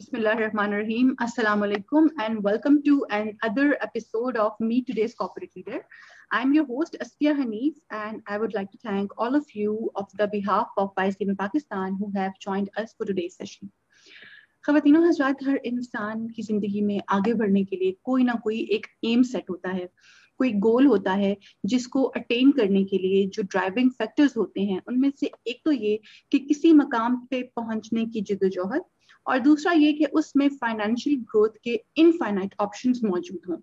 Bismillahirrahmanirrahim. Assalamu alaikum and welcome to another episode of Me Today's Corporate Leader. I'm your host Asfiya Hanif and I would like to thank all of you of the behalf of Vice in Pakistan who have joined us for today's session. खातिनों हजरात हर इंसान की ज़िंदगी में आगे बढ़ने के लिए कोई ना कोई एक एम सेट होता है कोई गोल होता है जिसको अटेन करने के लिए जो ड्राइविंग फैक्टर्स होते हैं उनमें से एक तो ये कि किसी मकाम पे पहुँचने की जिद्दोजहद और दूसरा ये कि उसमें फाइनेंशियल ग्रोथ के इनफाइनाइट ऑप्शंस मौजूद हों।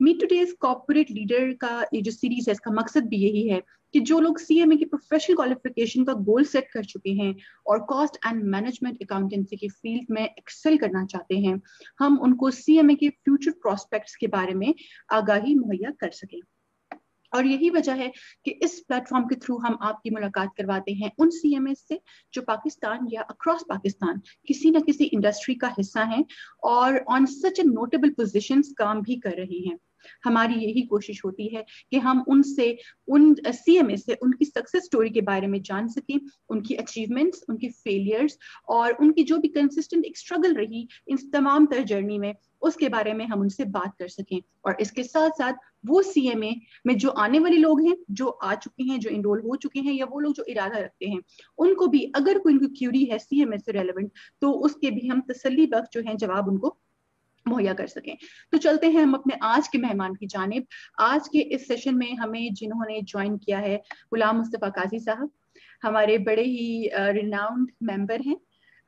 मीट टूडेज कॉर्पोरेट लीडर का ये जो सीरीज़ है, इसका मकसद भी यही है कि जो लोग सीएमए की प्रोफेशनल क्वालिफिकेशन का गोल सेट कर चुके हैं और कॉस्ट एंड मैनेजमेंट अकाउंटेंसी के फ़ील्ड में एक्सेल करना चाहते हैं, हम उनको सीएमए के फ्यूचर प्रोस्पेक्ट्स के बारे में आगाही मुहैया कर सकें। और यही वजह है कि इस प्लेटफॉर्म के थ्रू हम आपकी मुलाकात करवाते हैं उन सीएमएस से जो पाकिस्तान या अक्रॉस पाकिस्तान किसी न किसी इंडस्ट्री का हिस्सा हैं और on such a notable position काम भी कर रहे हैं। हमारी यही कोशिश होती है कि हम उनसे, उन सी एम से, उनकी सक्सेस स्टोरी के बारे में जान सकें, उनकी अचीवमेंट्स उनकी फेलियर्स और उनकी जो भी कंसिस्टेंट एक स्ट्रगल रही इन तमाम तर जर्नी में, उसके बारे में हम उनसे बात कर सकें और इसके साथ साथ वो सी एम ए में जो आने वाले लोग हैं, जो आ चुके हैं, जो इनरोल हो चुके हैं या वो लोग जो इरादा रखते हैं, उनको भी अगर कोई उनकी क्यूरी है सी एम ए से रेलिवेंट तो उसके भी हम तसली बख्श जो है जवाब उनको मुहैया कर सकें। तो चलते हैं हम अपने आज के मेहमान की जानब। आज के इस सेशन में हमें जिन्होंने ज्वाइन किया है, गुलाम मुस्तफ़ा काजी साहब, हमारे बड़े ही रिनाउंड मेंबर हैं।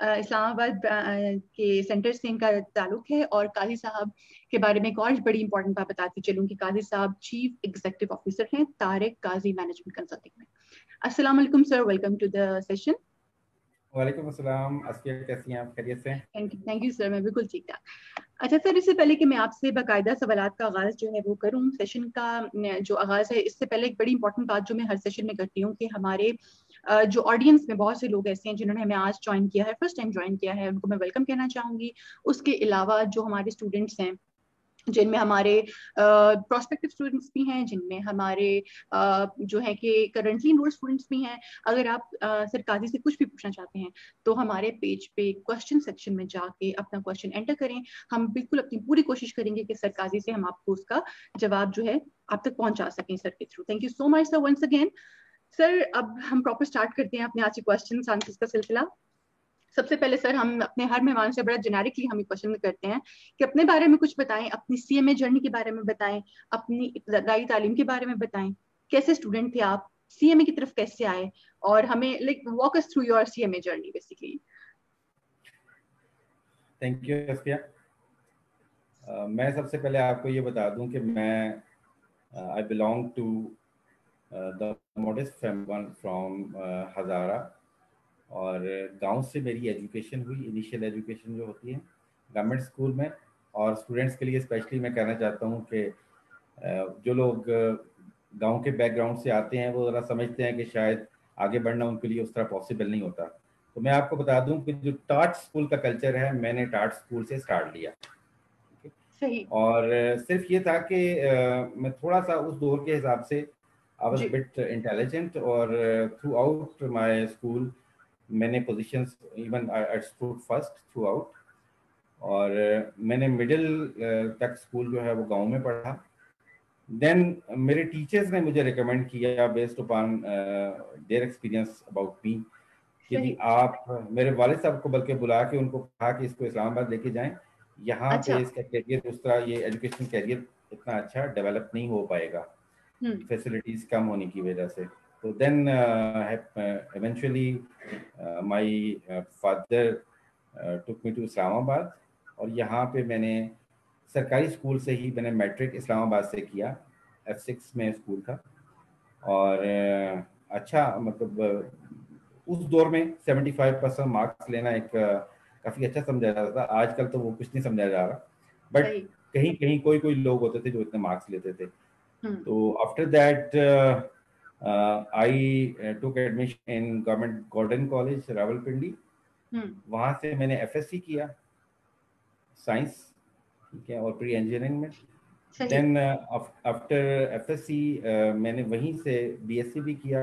इस्लामाबाद के सेंटर से इनका ताल्लुक है और काजी साहब के बारे में एक और बड़ी इंपॉर्टेंट बात बताती चलूँ कि काजी साहब चीफ एग्जीक्यूटिव ऑफिसर हैं, तारिक काजी मैनेजमेंट कंसल्टिंग में। वालेकुम sir welcome to the session वालेकुम अस्सलाम। अस्किया कैसी हैं आप? खैरियत से? Thank you thank you sir मैं बिल्कुल ठीक ठाक। अच्छा सर इससे पहले कि मैं आपसे बाकायदा सवाल का आगाज़ जो है वो करूँ सेशन का जो आगाज़ है, इससे पहले एक बड़ी इंपॉर्टेंट बात जो मैं हर सेशन में करती हूँ कि हमारे जो ऑडियंस में बहुत से लोग ऐसे हैं जिन्होंने हमें आज ज्वाइन किया है फ़र्स्ट टाइम ज्वाइन किया है, उनको मैं वेलकम कहना चाहूँगी। उसके अलावा जो हमारे स्टूडेंट्स हैं जिनमें हमारे प्रोस्पेक्टिव स्टूडेंट्स भी हैं, जिनमें हमारे जो है कि करंटली इनरोल्ड स्टूडेंट्स भी हैं, अगर आप सरकारी से कुछ भी पूछना चाहते हैं तो हमारे पेज पे क्वेश्चन सेक्शन में जाके अपना क्वेश्चन एंटर करें। हम बिल्कुल अपनी पूरी कोशिश करेंगे कि सरकारी से हम आपको उसका जवाब जो है, आप तक पहुँचा सकें सर के through thank you so much sir once again sir अब हम प्रॉपर स्टार्ट करते हैं अपने आज के क्वेश्चन आंसर्स का सिलसिला। सबसे पहले सर, हम अपने हर मेहमान से बड़ा जेनेरिकली हम क्वेश्चन करते हैं कि अपने बारे में कुछ बताएँ, अपनी सीएमए जर्नी के बारे में बताएँ, अपनी इब्तदाई तालीम के बारे में बताएँ। कैसे स्टूडेंट थे आप? सीएमए की तरफ़ कैसे आए? और हमें like walk us through your CMA journey basically thank you Asfia मैं सबसे पहले आपको ये बता दूँ कि मैं I belong to the modest family from Hazara और गाँव से मेरी एजुकेशन हुई इनिशियल एजुकेशन जो होती है गवर्नमेंट स्कूल में। और स्टूडेंट्स के लिए स्पेशली मैं कहना चाहता हूँ कि जो लोग गाँव के बैकग्राउंड से आते हैं वो ज़रा समझते हैं कि शायद आगे बढ़ना उनके लिए उस तरह पॉसिबल नहीं होता। तो मैं आपको बता दूँ कि जो टाट स्कूल का कल्चर है मैंने टाट स्कूल से स्टार्ट लिया। सही। और सिर्फ़ ये था कि मैं थोड़ा सा उस दौर के हिसाब से आई वाज बिट इंटेलिजेंट और थ्रू आउट माय स्कूल मैंने positions even I stood first throughout और मैंने मिडिल तक स्कूल जो है वो गाँव में पढ़ा। देन मेरे टीचर्स ने मुझे रिकमेंड किया based upon their experience about me कि आप मेरे वाले साहब को बल्कि बुला के उनको कहा कि इसको इस्लामाबाद लेके जाएँ। यहाँ अच्छा। पे इसका करियर उस तरह ये एजुकेशन करियर इतना अच्छा डेवलप नहीं हो पाएगा। फैसिलिटीज़ कम होने की वजह से। So then uh, uh, eventually uh, my uh, father uh, took me to Islamabad और यहाँ पे मैंने सरकारी स्कूल से ही मैंने मैट्रिक इस्लामाबाद से किया एफ़ सिक्स में स्कूल था और अच्छा मतलब उस दौर में 75 परसेंट मार्क्स लेना एक काफ़ी अच्छा समझा जाता था। आजकल तो वो कुछ नहीं समझा जा रहा। बट कहीं कहीं कोई कोई लोग होते थे जो इतने मार्क्स लेते थे। तो after that uh, I uh, took admission in government Gordon College Rawalpindi hmm. वहाँ से मैंने एफएससी किया साइंस ठीक है और प्री इंजीनियरिंग में देन आफ्टर एफएससी मैंने वहीं से बीएससी भी किया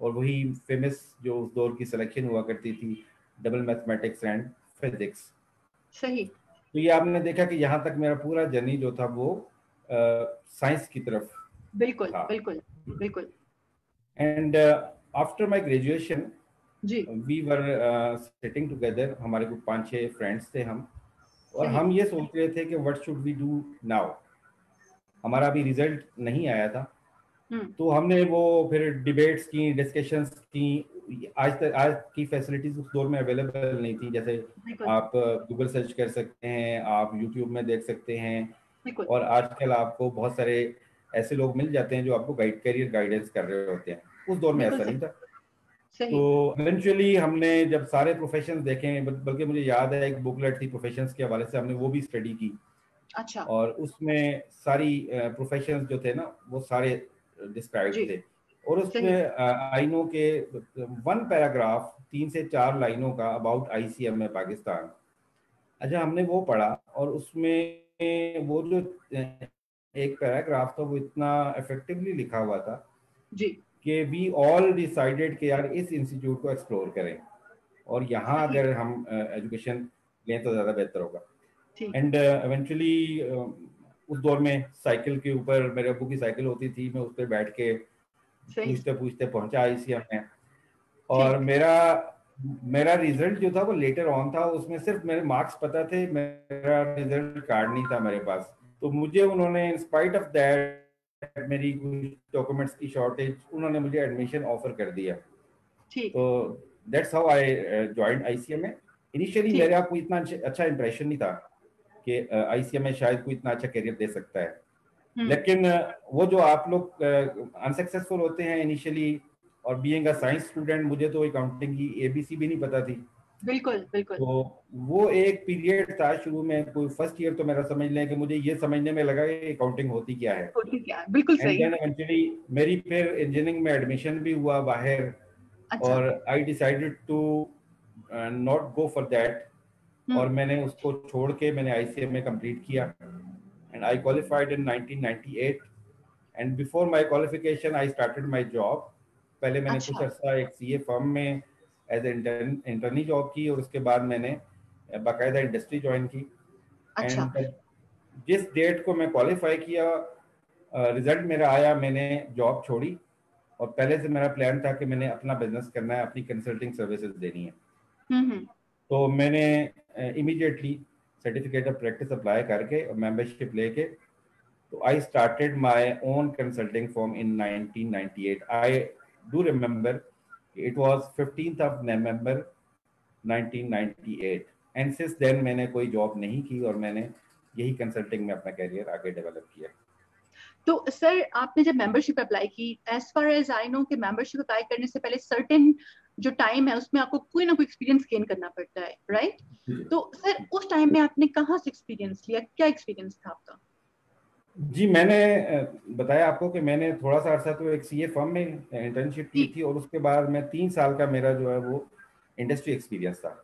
और वही फ़ेमस जो उस दौर की सिलेक्शन हुआ करती थी डबल मैथमेटिक्स एंड फिजिक्स सही. तो ये आपने देखा कि यहाँ तक मेरा पूरा जर्नी जो था वो साइंस की तरफ़ बिल्कुल बिल्कुल बिल्कुल. And after my graduation we were sitting together हमारे को पाँच छह फ्रेंड्स थे हम। और हम ये सोच रहे थे कि what should we do now हमारा अभी रिज़ल्ट नहीं आया था। हम्म। तो हमने वो फिर डिबेट्स की डिस्कशंस की। आज तक आज की फैसिलिटीज़ उस दौर में अवेलेबल नहीं थी। जैसे आप गूगल सर्च कर सकते हैं आप यूट्यूब में देख सकते हैं। और आजकल आपको बहुत सारे ऐसे लोग मिल जाते हैं जो आपको गाइड करियर गाइडेंस कर रहे होते हैं। उस दौर में ऐसा नहीं था। तो इवेंचुअली हमने जब सारे प्रोफेशंस देखे बल्कि मुझे याद है एक बुकलेट थी प्रोफेशंस के हवाले से हमने वो भी स्टडी की। अच्छा। और उसमें सारी प्रोफेशंस जो थे ना वो सारे डिस्क्राइब थे। और उसमें आई नो के वन पैराग्राफ तीन से चार लाइनों का अबाउट आईसीएम में पाकिस्तान। अच्छा हमने वो पढ़ा और उसमें वो जो एक पैराग्राफ था वो इतना इफेक्टिवली लिखा हुआ था जी। कि वी ऑल डिसाइडेड कि यार इस इंस्टीट्यूट को एक्सप्लोर करें। और यहाँ अगर हम एजुकेशन uh, लें तो ज़्यादा बेहतर होगा। एंड इवेंचुअली उस दौर में साइकिल के ऊपर मेरे अबू की साइकिल होती थी मैं उस पर बैठ के पूछते पूछते पहुँचा आई सी में। और मेरा मेरा रिज़ल्ट जो था वो लेटर ऑन था उसमें सिर्फ़ मेरे मार्क्स पता थे मेरा रिज़ल्ट कार्ड नहीं था मेरे पास। तो मुझे उन्होंने इन स्पाइट ऑफ़ दैट मेरी डॉक्यूमेंट्स की शॉर्टेज उन्होंने मुझे एडमिशन ऑफ़र कर दिया। तो that's how I joined ICM में इनिशियली मेरा कोई इतना अच्छा इंप्रेशन नहीं था कि आईसीएम में शायद कोई इतना अच्छा करियर दे सकता है। हम्म। लेकिन वो जो आप लोग अनसक्सेसफुल होते हैं इनिशियली और बीइंग अ साइंस स्टूडेंट मुझे तो अकाउंटिंग की एबीसी भी नहीं पता थी। बिल्कुल बिल्कुल। तो वो एक पीरियड था शुरू में कोई फ़र्स्ट ईयर तो मेरा समझ लें कि मुझे ये समझने में लगा कि अकाउंटिंग होती क्या है। होती क्या बिल्कुल सही। इवेंचुअली मेरी फिर इंजीनियरिंग में एडमिशन भी हुआ बाहर अच्छा। और I decided to not go for that और मैंने उसको छोड़ के मैंने आईसीएम में कंप्लीट किया। And I qualified in 1998 and before my qualification I started my job पहले मैंने अच्छा. कुछ अर्सा एक सीए फर्म में एज इंटर्नी जॉब की और उसके बाद मैंने बाकायदा इंडस्ट्री ज्वाइन की अच्छा. एंड जिस डेट को मैं क्वालिफाई किया रिज़ल्ट मेरा आया मैंने जॉब छोड़ी और पहले से मेरा प्लान था कि मैंने अपना बिज़नेस करना है अपनी कंसल्टिंग सर्विसेज़ देनी है हम्म, हम्म। तो मैंने immediately certificate of practice apply करके और मेंबरशिप लेके तो I started my own consulting firm in 1998 I do remember it was 15th of November 1998 and since then मैंने कोई जॉब नहीं की और मैंने यही कंसल्टिंग में अपना करियर आगे डेवलप किया। तो सर आपने जब मेंबरशिप अप्लाई की as far as I know कि मेंबरशिप अप्लाई करने से पहले सर्टेन जो टाइम है उसमें आपको कोई ना कोई एक्सपीरियंस गेन करना पड़ता है राइट right? तो सर उस टाइम में आपने कहाँ से एक्सपीरियंस लिया? क्या एक्सपीरियंस था आपका? जी मैंने बताया आपको कि मैंने थोड़ा सा अर्सा तो एक सीए फर्म में इंटर्नशिप की थी और उसके बाद मैं तीन साल का मेरा जो है वो इंडस्ट्री एक्सपीरियंस था।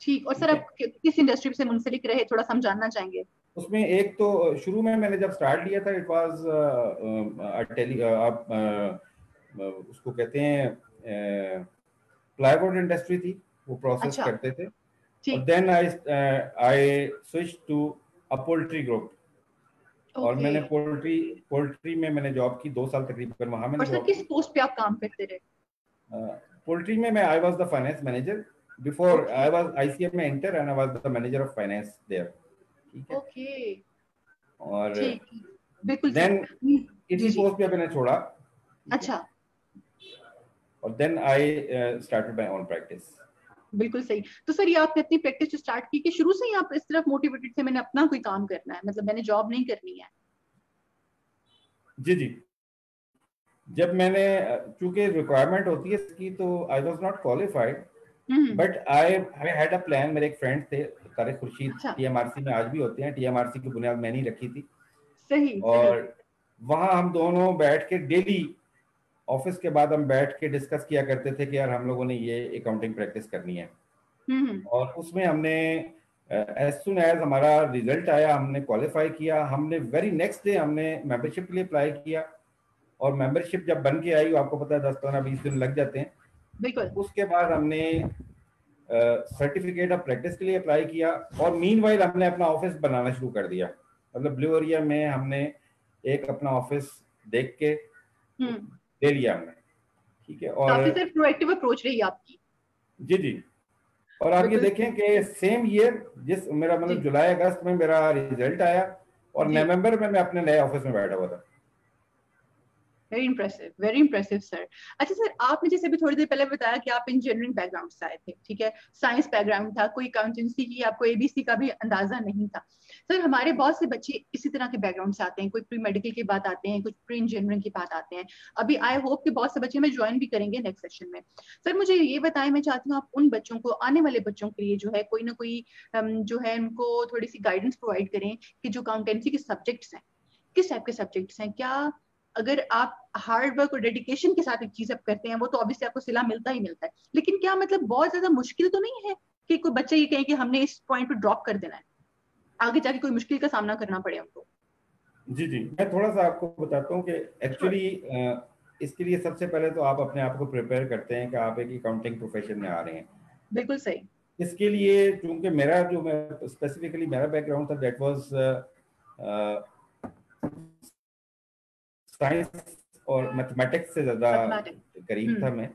ठीक और सर आप किस इंडस्ट्री से मुंसलिक रहे थोड़ा सा हम जानना चाहेंगे? उसमें एक तो शुरू में मैंने जब स्टार्ट लिया था इट वाज आप उसको कहते हैं प्लाईवुड इंडस्ट्री थी वो प्रोसेस अच्छा। करते थे। Then I I switch to a poultry और मैंने पोल्ट्री पोल्ट्री में मैंने जॉब की दो साल तकरीबन वहाँ मैंने सर किस पोस्ट पे आप काम करते रहे? पोल्ट्री में मैं I was the finance manager before I was ICM में enter and I was the manager of finance there ठीक है? ओके और बिल्कुल देन इसी पोस्ट पे मैंने छोड़ा। अच्छा. और then I started my own practice बिल्कुल सही। तो सर ये आपने अपनी प्रैक्टिस स्टार्ट की कि शुरू से ही आप इस तरफ़ मोटिवेटेड थे मैंने अपना कोई काम करना है मतलब मैंने जॉब नहीं करनी है। जी जी। जब मैंने चूँकि रिक्वायरमेंट होती है इसकी तो I was not qualified but I I had a plan मेरे एक फ्रेंड थे तारिक खुर्शीद अच्छा। टीएमआरसी में आज भी होते हैं टीएमआरसी की बुनियाद मैंने ही रखी थी। सही और वहाँ हम दोनों बैठ के डेली ऑफ़िस के बाद हम बैठ के डिस्कस किया करते थे कि यार हम लोगों ने ये अकाउंटिंग प्रैक्टिस करनी है। हम्म। और उसमें हमने एज सुन एज हमारा रिज़ल्ट आया हमने क्वालिफाई किया। हमने वेरी नेक्स्ट डे हमने मेंबरशिप के लिए अप्लाई किया। और मेंबरशिप जब बन के आई आपको पता है दस पंद्रह बीस दिन लग जाते हैं। बिल्कुल। उसके बाद हमने सर्टिफिकेट ऑफ़ प्रैक्टिस के लिए अप्लाई किया। और मीन वाइल हमने अपना ऑफ़िस बनाना शुरू कर दिया। मतलब ब्लू एरिया में हमने एक अपना ऑफ़िस देख के दे लिया हमने। ठीक है और प्रोएक्टिव अप्रोच रही आपकी। जी जी। और आप ये देखें कि सेम ईयर जिस मेरा मतलब जुलाई अगस्त में मेरा रिज़ल्ट आया और नवंबर में मैं अपने नए ऑफ़िस में बैठा हुआ था। Very impressive very impressive sir अच्छा सर आपने जैसे भी थोड़ी देर पहले बताया कि आप इंजीनियरिंग बैकग्राउंड से आए थे ठीक है? साइंस बैकग्राउंड था कोई अकाउंटेंसी की आपको एबीसी का भी अंदाज़ा नहीं था। सर हमारे बहुत से बच्चे इसी तरह के बैकग्राउंड से आते हैं। कोई प्री मेडिकल की बात आते हैं कुछ प्री इंजीनियरिंग की बात आते हैं। अभी आई होप कि बहुत से बच्चे हमें ज्वाइन भी करेंगे नेक्स्ट सेशन में। सर मुझे ये बताएँ, मैं चाहती हूँ आप उन बच्चों को, आने वाले बच्चों के लिए जो है, कोई ना कोई जो है, उनको थोड़ी सी गाइडेंस प्रोवाइड करें कि जो अकाउंटेंसी के सब्जेक्ट्स हैं। किस टाइप के सब्जेक्ट्स हैं? क्या अगर आप हार्ड वर्क और डेडिकेशन के साथ एक चीज़ आप करते हैं, वो तो ऑब्वियसली आपको सिला मिलता ही मिलता है। लेकिन क्या मतलब बहुत ज़्यादा मुश्किल तो नहीं है कि कोई बच्चा ये कहे कि हमने इस पॉइंट पे ड्रॉप कर देना है? आगे जाके कोई मुश्किल का सामना करना पड़े उनको जी जी। मैं थोड़ा सा आपको बताता हूँ कि एक्चुअली इसके लिए सबसे पहले तो आप अपने आप को प्रिपेयर करते हैं कि आप एक अकाउंटिंग प्रोफेशन में आ रहे हैं। बिल्कुल सही। इसके लिए क्योंकि मेरा जो मैं स्पेसिफिकली मेरा बैकग्राउंड था दैट वाज साइंस और मैथमेटिक्स से ज़्यादा करीब था हम्म। मैं।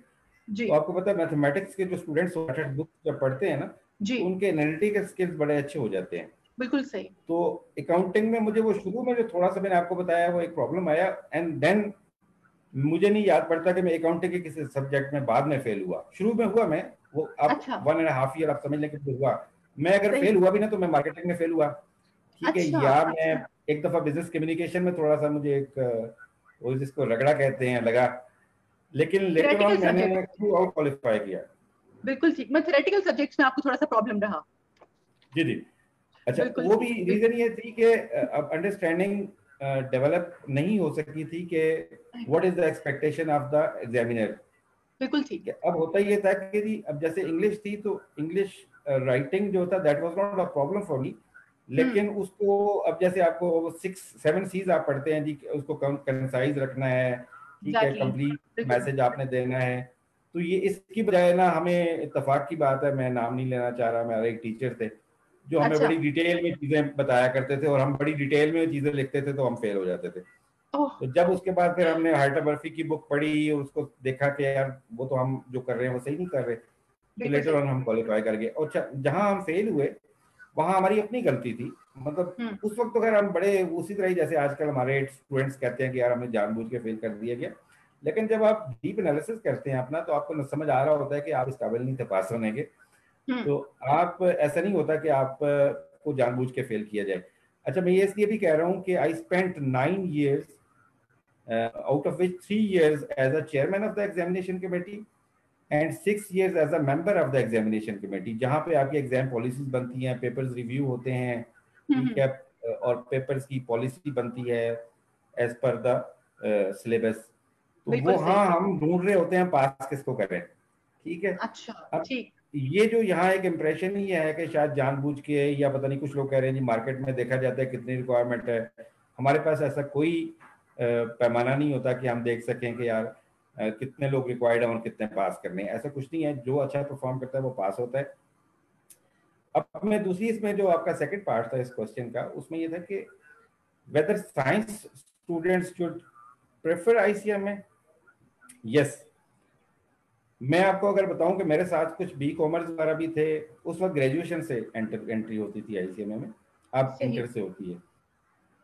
जी। तो आपको पता है मैथमेटिक्स के जो स्टूडेंट्स बुक जब पढ़ते हैं ना जी। उनके एनालिटिकल स्किल्स बड़े अच्छे हो जाते हैं। बिल्कुल सही। तो अकाउंटिंग में मुझे वो शुरू में जो थोड़ा सा मैंने आपको बताया वो एक प्रॉब्लम आया एंड देन मुझे नहीं याद पड़ता कि मैं अकाउंटिंग के किसी सब्जेक्ट में बाद में फेल हुआ। शुरू में हुआ मैं वो अब अच्छा। वन एंड हाफ़ ईयर आप समझ लें कि हुआ। मैं अगर फेल हुआ भी ना तो मैं मार्केटिंग में फेल हुआ। ठीक है अच्छा, या अच्छा। मैं एक दफ़ा बिज़नेस कम्युनिकेशन में थोड़ा सा मुझे एक वो जिसको रगड़ा कहते हैं लगा। लेकिन लेटर ऑन मैंने थ्रू आउट क्वालीफाई किया। बिल्कुल ठीक। मैं थ्योरेटिकल सब्जेक्ट्स में आपको थोड़ा सा प्रॉब्लम रहा। जी जी। अच्छा वो भी रीजन ये थी कि अब अंडरस्टैंडिंग डेवलप नहीं हो सकी थी कि what is the expectation of the examiner बिल्कुल ठीक। है अब होता ये था कि जी अब जैसे इंग्लिश थी तो इंग्लिश राइटिंग जो था that was not a problem for me लेकिन। उसको अब जैसे आपको सिक्स सेवन सीज आप पढ़ते हैं जी उसको कंसाइज रखना है ठीक है कंप्लीट मैसेज आपने देना है। तो ये इसकी बजाय ना हमें इतफाक की बात है मैं नाम नहीं लेना चाह रहा मेरे एक टीचर थे जो हमें अच्छा। बड़ी डिटेल में चीज़ें बताया करते थे और हम बड़ी डिटेल में चीज़ें लिखते थे तो हम फेल हो जाते थे। तो जब उसके बाद फिर हमने हार्टा बर्फ़ी की बुक पढ़ी और उसको देखा कि यार वो तो हम जो कर रहे हैं वो सही नहीं कर रहे। तो लेटर ऑन हम क्वालिफाई कर गए। और जहाँ हम फेल हुए वहाँ हमारी अपनी गलती थी। मतलब हम्म। उस वक्त तो खैर हम बड़े उसी तरह ही जैसे आजकल हमारे स्टूडेंट्स कहते हैं कि यार हमें जानबूझ के फेल कर दिया गया लेकिन जब आप डीप एनालिसिस करते हैं अपना तो आपको समझ आ रहा होता है कि आप इस काबिल नहीं थे पास होने के। तो आप ऐसा नहीं होता कि आप को जानबूझ के फेल किया जाए। अच्छा मैं ये इसलिए भी कह रहा हूँ कि I spent nine years out of which three years as a chairman of the examination committee and six years as a member of the examination committee जहाँ पे आपकी एग्ज़ाम पॉलिसीज़ बनती हैं पेपर्स रिव्यू होते हैं ठीक है और पेपर्स की पॉलिसी बनती है एज पर द सिलेबस तो वो हाँ हम ढूंढ रहे होते हैं पास किसको करें ठीक है? अच्छा ठीक। ये जो यहाँ एक इम्प्रेशन ही है कि शायद जानबूझ के या पता नहीं कुछ लोग कह रहे हैं, जी मार्केट में देखा जाता है कितनी रिक्वायरमेंट है। हमारे पास ऐसा कोई पैमाना नहीं होता कि हम देख सकें कि यार कितने लोग रिक्वायर्ड है और कितने पास करने ऐसा कुछ नहीं है, जो अच्छा परफॉर्म करता है वो पास होता है। अब मैं दूसरी इसमें जो आपका सेकंड पार्ट था इस क्वेश्चन का, उसमें ये था कि whether science students should prefer ICM में यस मैं आपको अगर बताऊँ कि मेरे साथ कुछ बी कॉमर्स वगैरह भी थे उस वक्त ग्रेजुएशन से एंटर एंट्री होती थी आईसीएमए में। अब इंटर से होती है।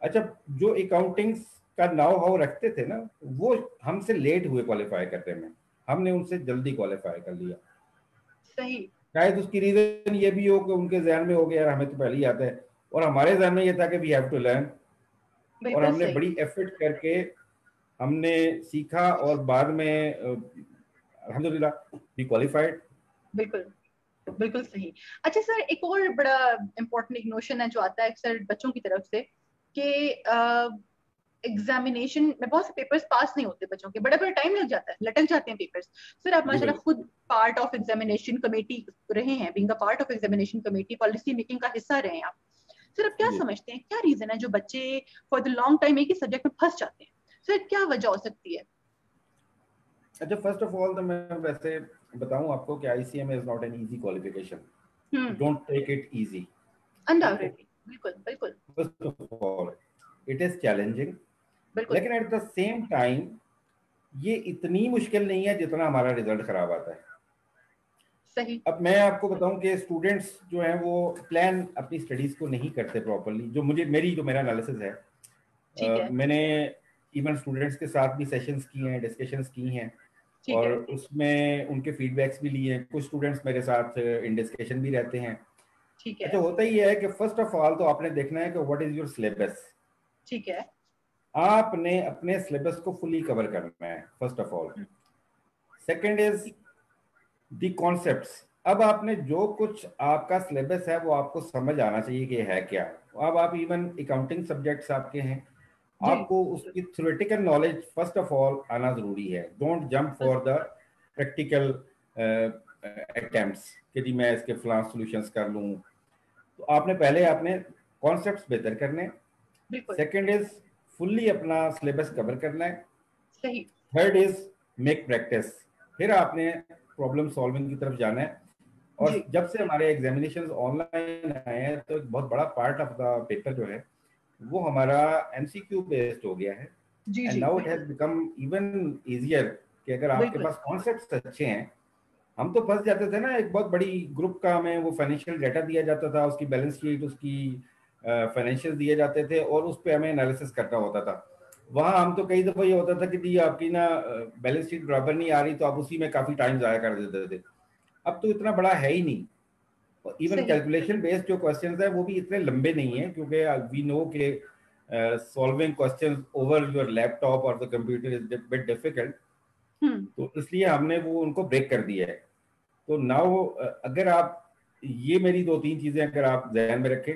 अच्छा जो अकाउंटिंग का नाव हाउ रखते थे ना वो हमसे लेट हुए क्वालिफाई करने में। हमने उनसे जल्दी क्वालिफाई कर लिया। सही। शायद उसकी रीजन ये भी हो कि उनके जहन में हो गया यार हमें तो पहले ही आता है। और हमारे जहन में ये था कि वी हैव टू लर्न और हमने बड़ी एफर्ट करके हमने सीखा और बाद में अल्हम्दुलिल्लाह वी क्वालिफाइड बिल्कुल बिल्कुल सही। अच्छा सर एक और बड़ा इम्पोर्टेंट एक नोशन है जो आता है अक्सर बच्चों की तरफ़ से कि एग्जामिनेशन में बहुत से पेपर्स पास नहीं होते बच्चों के बड़ा बड़ा टाइम लग जाता है लटक जाते हैं पेपर्स सर आप माशाल्लाह खुद पार्ट ऑफ़ एग्जामिनेशन कमेटी रहे हैं being a part of examination committee policy making का हिस्सा रहे हैं आप। सर आप क्या समझते हैं क्या रीजन है जो बच्चे फॉर द लॉन्ग टाइम एक ही सब्जेक्ट में फंस जाते हैं? सर क्या वजह हो सकती है? अच्छा फ़र्स्ट ऑफ़ ऑल तो मैं वैसे बताऊँ आपको कि ICM is not an easy qualification don't take it easy undoubtedly बिल्कुल बिल्कुल. First of all it is challenging लेकिन एट द सेम टाइम ये इतनी मुश्किल नहीं है जितना हमारा रिज़ल्ट खराब आता है. सही. अब मैं आपको बताऊँ कि स्टूडेंट्स जो हैं वो प्लान अपनी स्टडीज़ को नहीं करते प्रॉपरली जो मुझे मेरी जो मेरा एनालिसिस है, है. मैंने इवन स्टूडेंट्स के साथ भी सेशंस किए हैं डिस्कशंस की हैं. और उसमें उनके फीडबैक्स भी लिए हैं। कुछ स्टूडेंट्स मेरे साथ इन डिस्कशन भी रहते हैं। ठीक है। अच्छा होता ही है कि फ़र्स्ट ऑफ़ ऑल तो आपने देखना है कि व्हाट इज़ योर सिलेबस ठीक है। आपने अपने सिलेबस को फुली कवर करना है first of all second is the concepts अब आपने जो कुछ आपका सिलेबस है वो आपको समझ आना चाहिए कि है क्या। अब आप इवन अकाउंटिंग सब्जेक्ट्स आपके हैं। आपको उसकी theoretical knowledge first of all आना ज़रूरी है। Don't jump for the practical attempts कि जी मैं इसके फ्लां सॉल्यूशंस कर लूँ। तो आपने पहले आपने कॉन्सेप्ट्स बेहतर करने। सेकंड इज़ फुल्ली अपना सिलेबस कवर करना है। सही। थर्ड इज़ मेक प्रैक्टिस फिर आपने प्रॉब्लम सॉल्विंग की तरफ़ जाना है। और जब से हमारे एग्जामिनेशन ऑनलाइन आए हैं तो एक बहुत बड़ा पार्ट ऑफ़ द पेपर जो है वो हमारा एमसीक्यू बेस्ड हो गया है। And now it has become even easier कि अगर आपके पास कॉन्सेप्ट्स अच्छे हैं हम तो फंस जाते थे ना एक बहुत बड़ी ग्रुप का हमें वो फाइनेंशियल डाटा दिया जाता था उसकी बैलेंस शीट उसकी फाइनेंशियल दिए जाते थे और उस पर हमें एनालिसिस करना होता था। वहाँ हम तो कई दफ़ा ये होता था कि जी आपकी ना बैलेंस शीट बराबर नहीं आ रही तो आप उसी में काफ़ी टाइम ज़ाया कर देते थे। अब तो इतना बड़ा है ही नहीं। इवन कैलकुलेशन बेस्ड जो क्वेश्चन है वो भी इतने लंबे नहीं है क्योंकि वी नो के solving question over your laptop और the computer is bit difficult तो इसलिए हमने वो उनको ब्रेक कर दिया है। तो नाउ अगर आप ये मेरी दो तीन चीज़ें अगर आप जहन में रखें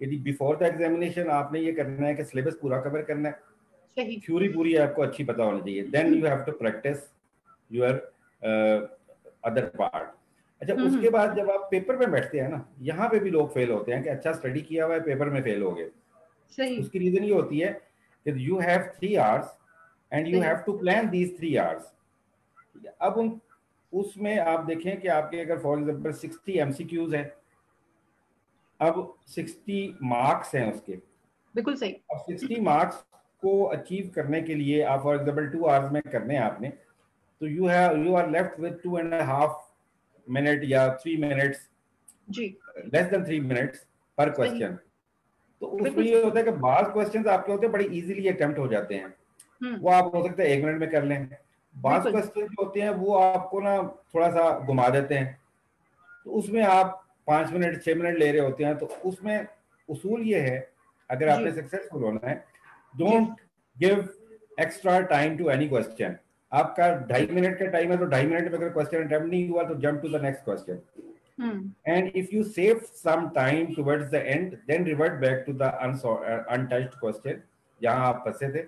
यदि बिफोर द एग्जामिनेशन आपने ये करना है कि सिलेबस पूरा कवर करना है। थ्योरी पूरी आपको अच्छी पता होनी चाहिए। Then you have to practice your other part अच्छा हम्म, उसके हम्म। बाद जब आप पेपर में बैठते हैं ना यहाँ पे भी लोग फेल होते हैं कि अच्छा स्टडी किया हुआ है पेपर में फेल हो गए। उसकी रीजन ये होती है कि you have three hours and you have to plan these three hours अब उन उसमें आप देखें कि आपके अगर फॉर एग्ज़ाम्पल सिक्सटी एमसीक्यूज है अब सिक्सटी मार्क्स हैं उसके। बिल्कुल सही। अब सिक्सटी मार्क्स को अचीव करने के लिए आप फॉर एग्ज़ाम्पल टू आवर्स में करने हैं आपने तो you have you are left with two and half minute या थ्री मिनट्स जी। लेस देन थ्री मिनट्स पर क्वेश्चन तो उसमें ये होता है कि बाज क्वेश्चंस आपके होते हैं बड़ी इजीली अटेम्प्ट हो जाते हैं। हम्म। वो आप हो सकता है एक मिनट में कर लें। बाज क्वेश्चन जो होते हैं वो आपको ना थोड़ा सा घुमा देते हैं। तो उसमें आप पाँच मिनट छह मिनट ले रहे होते हैं तो उसमें उसूल ये है अगर आपने सक्सेसफुल होना है don't give extra time to any question आपका ढाई मिनट का टाइम है तो ढाई मिनट में अगर क्वेश्चन अटेम्प्ट नहीं हुआ तो jump to the next question and if you save some time towards the end then revert back to the untouched question जहाँ आप फंसे थे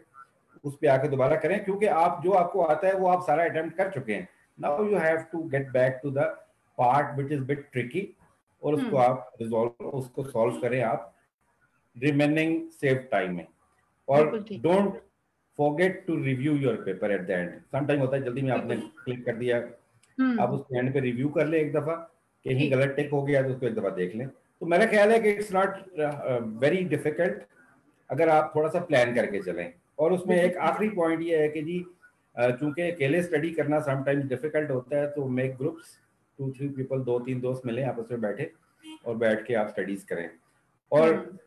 उस पे आके दोबारा करें क्योंकि आप जो आपको आता है वो आप सारा अटेम्प्ट कर चुके हैं। Now you have to get back to the part which is bit tricky और उसको hmm. आप रिजॉल्व उसको सॉल्व करें आप रिमेनिंग सेव टाइम में। और don't forget to review your paper at the end some time होता है जल्दी में आपने क्लिक कर दिया। hmm. आप उसके एंड पे रिव्यू कर ले एक दफ़ा कहीं गलत टिक हो गया तो उसको एक दफ़ा देख लें। तो मेरा ख्याल है कि इट्स नॉट वेरी डिफ़िकल्ट अगर आप थोड़ा सा प्लान करके चलें। और उसमें एक आखिरी पॉइंट ये है कि जी uh, चूँकि अकेले स्टडी करना समटाइम्स डिफ़िकल्ट होता है तो make groups two three people दो तीन दोस्त मिले आपस में बैठे और बैठ के आप स्टडीज़ करें। और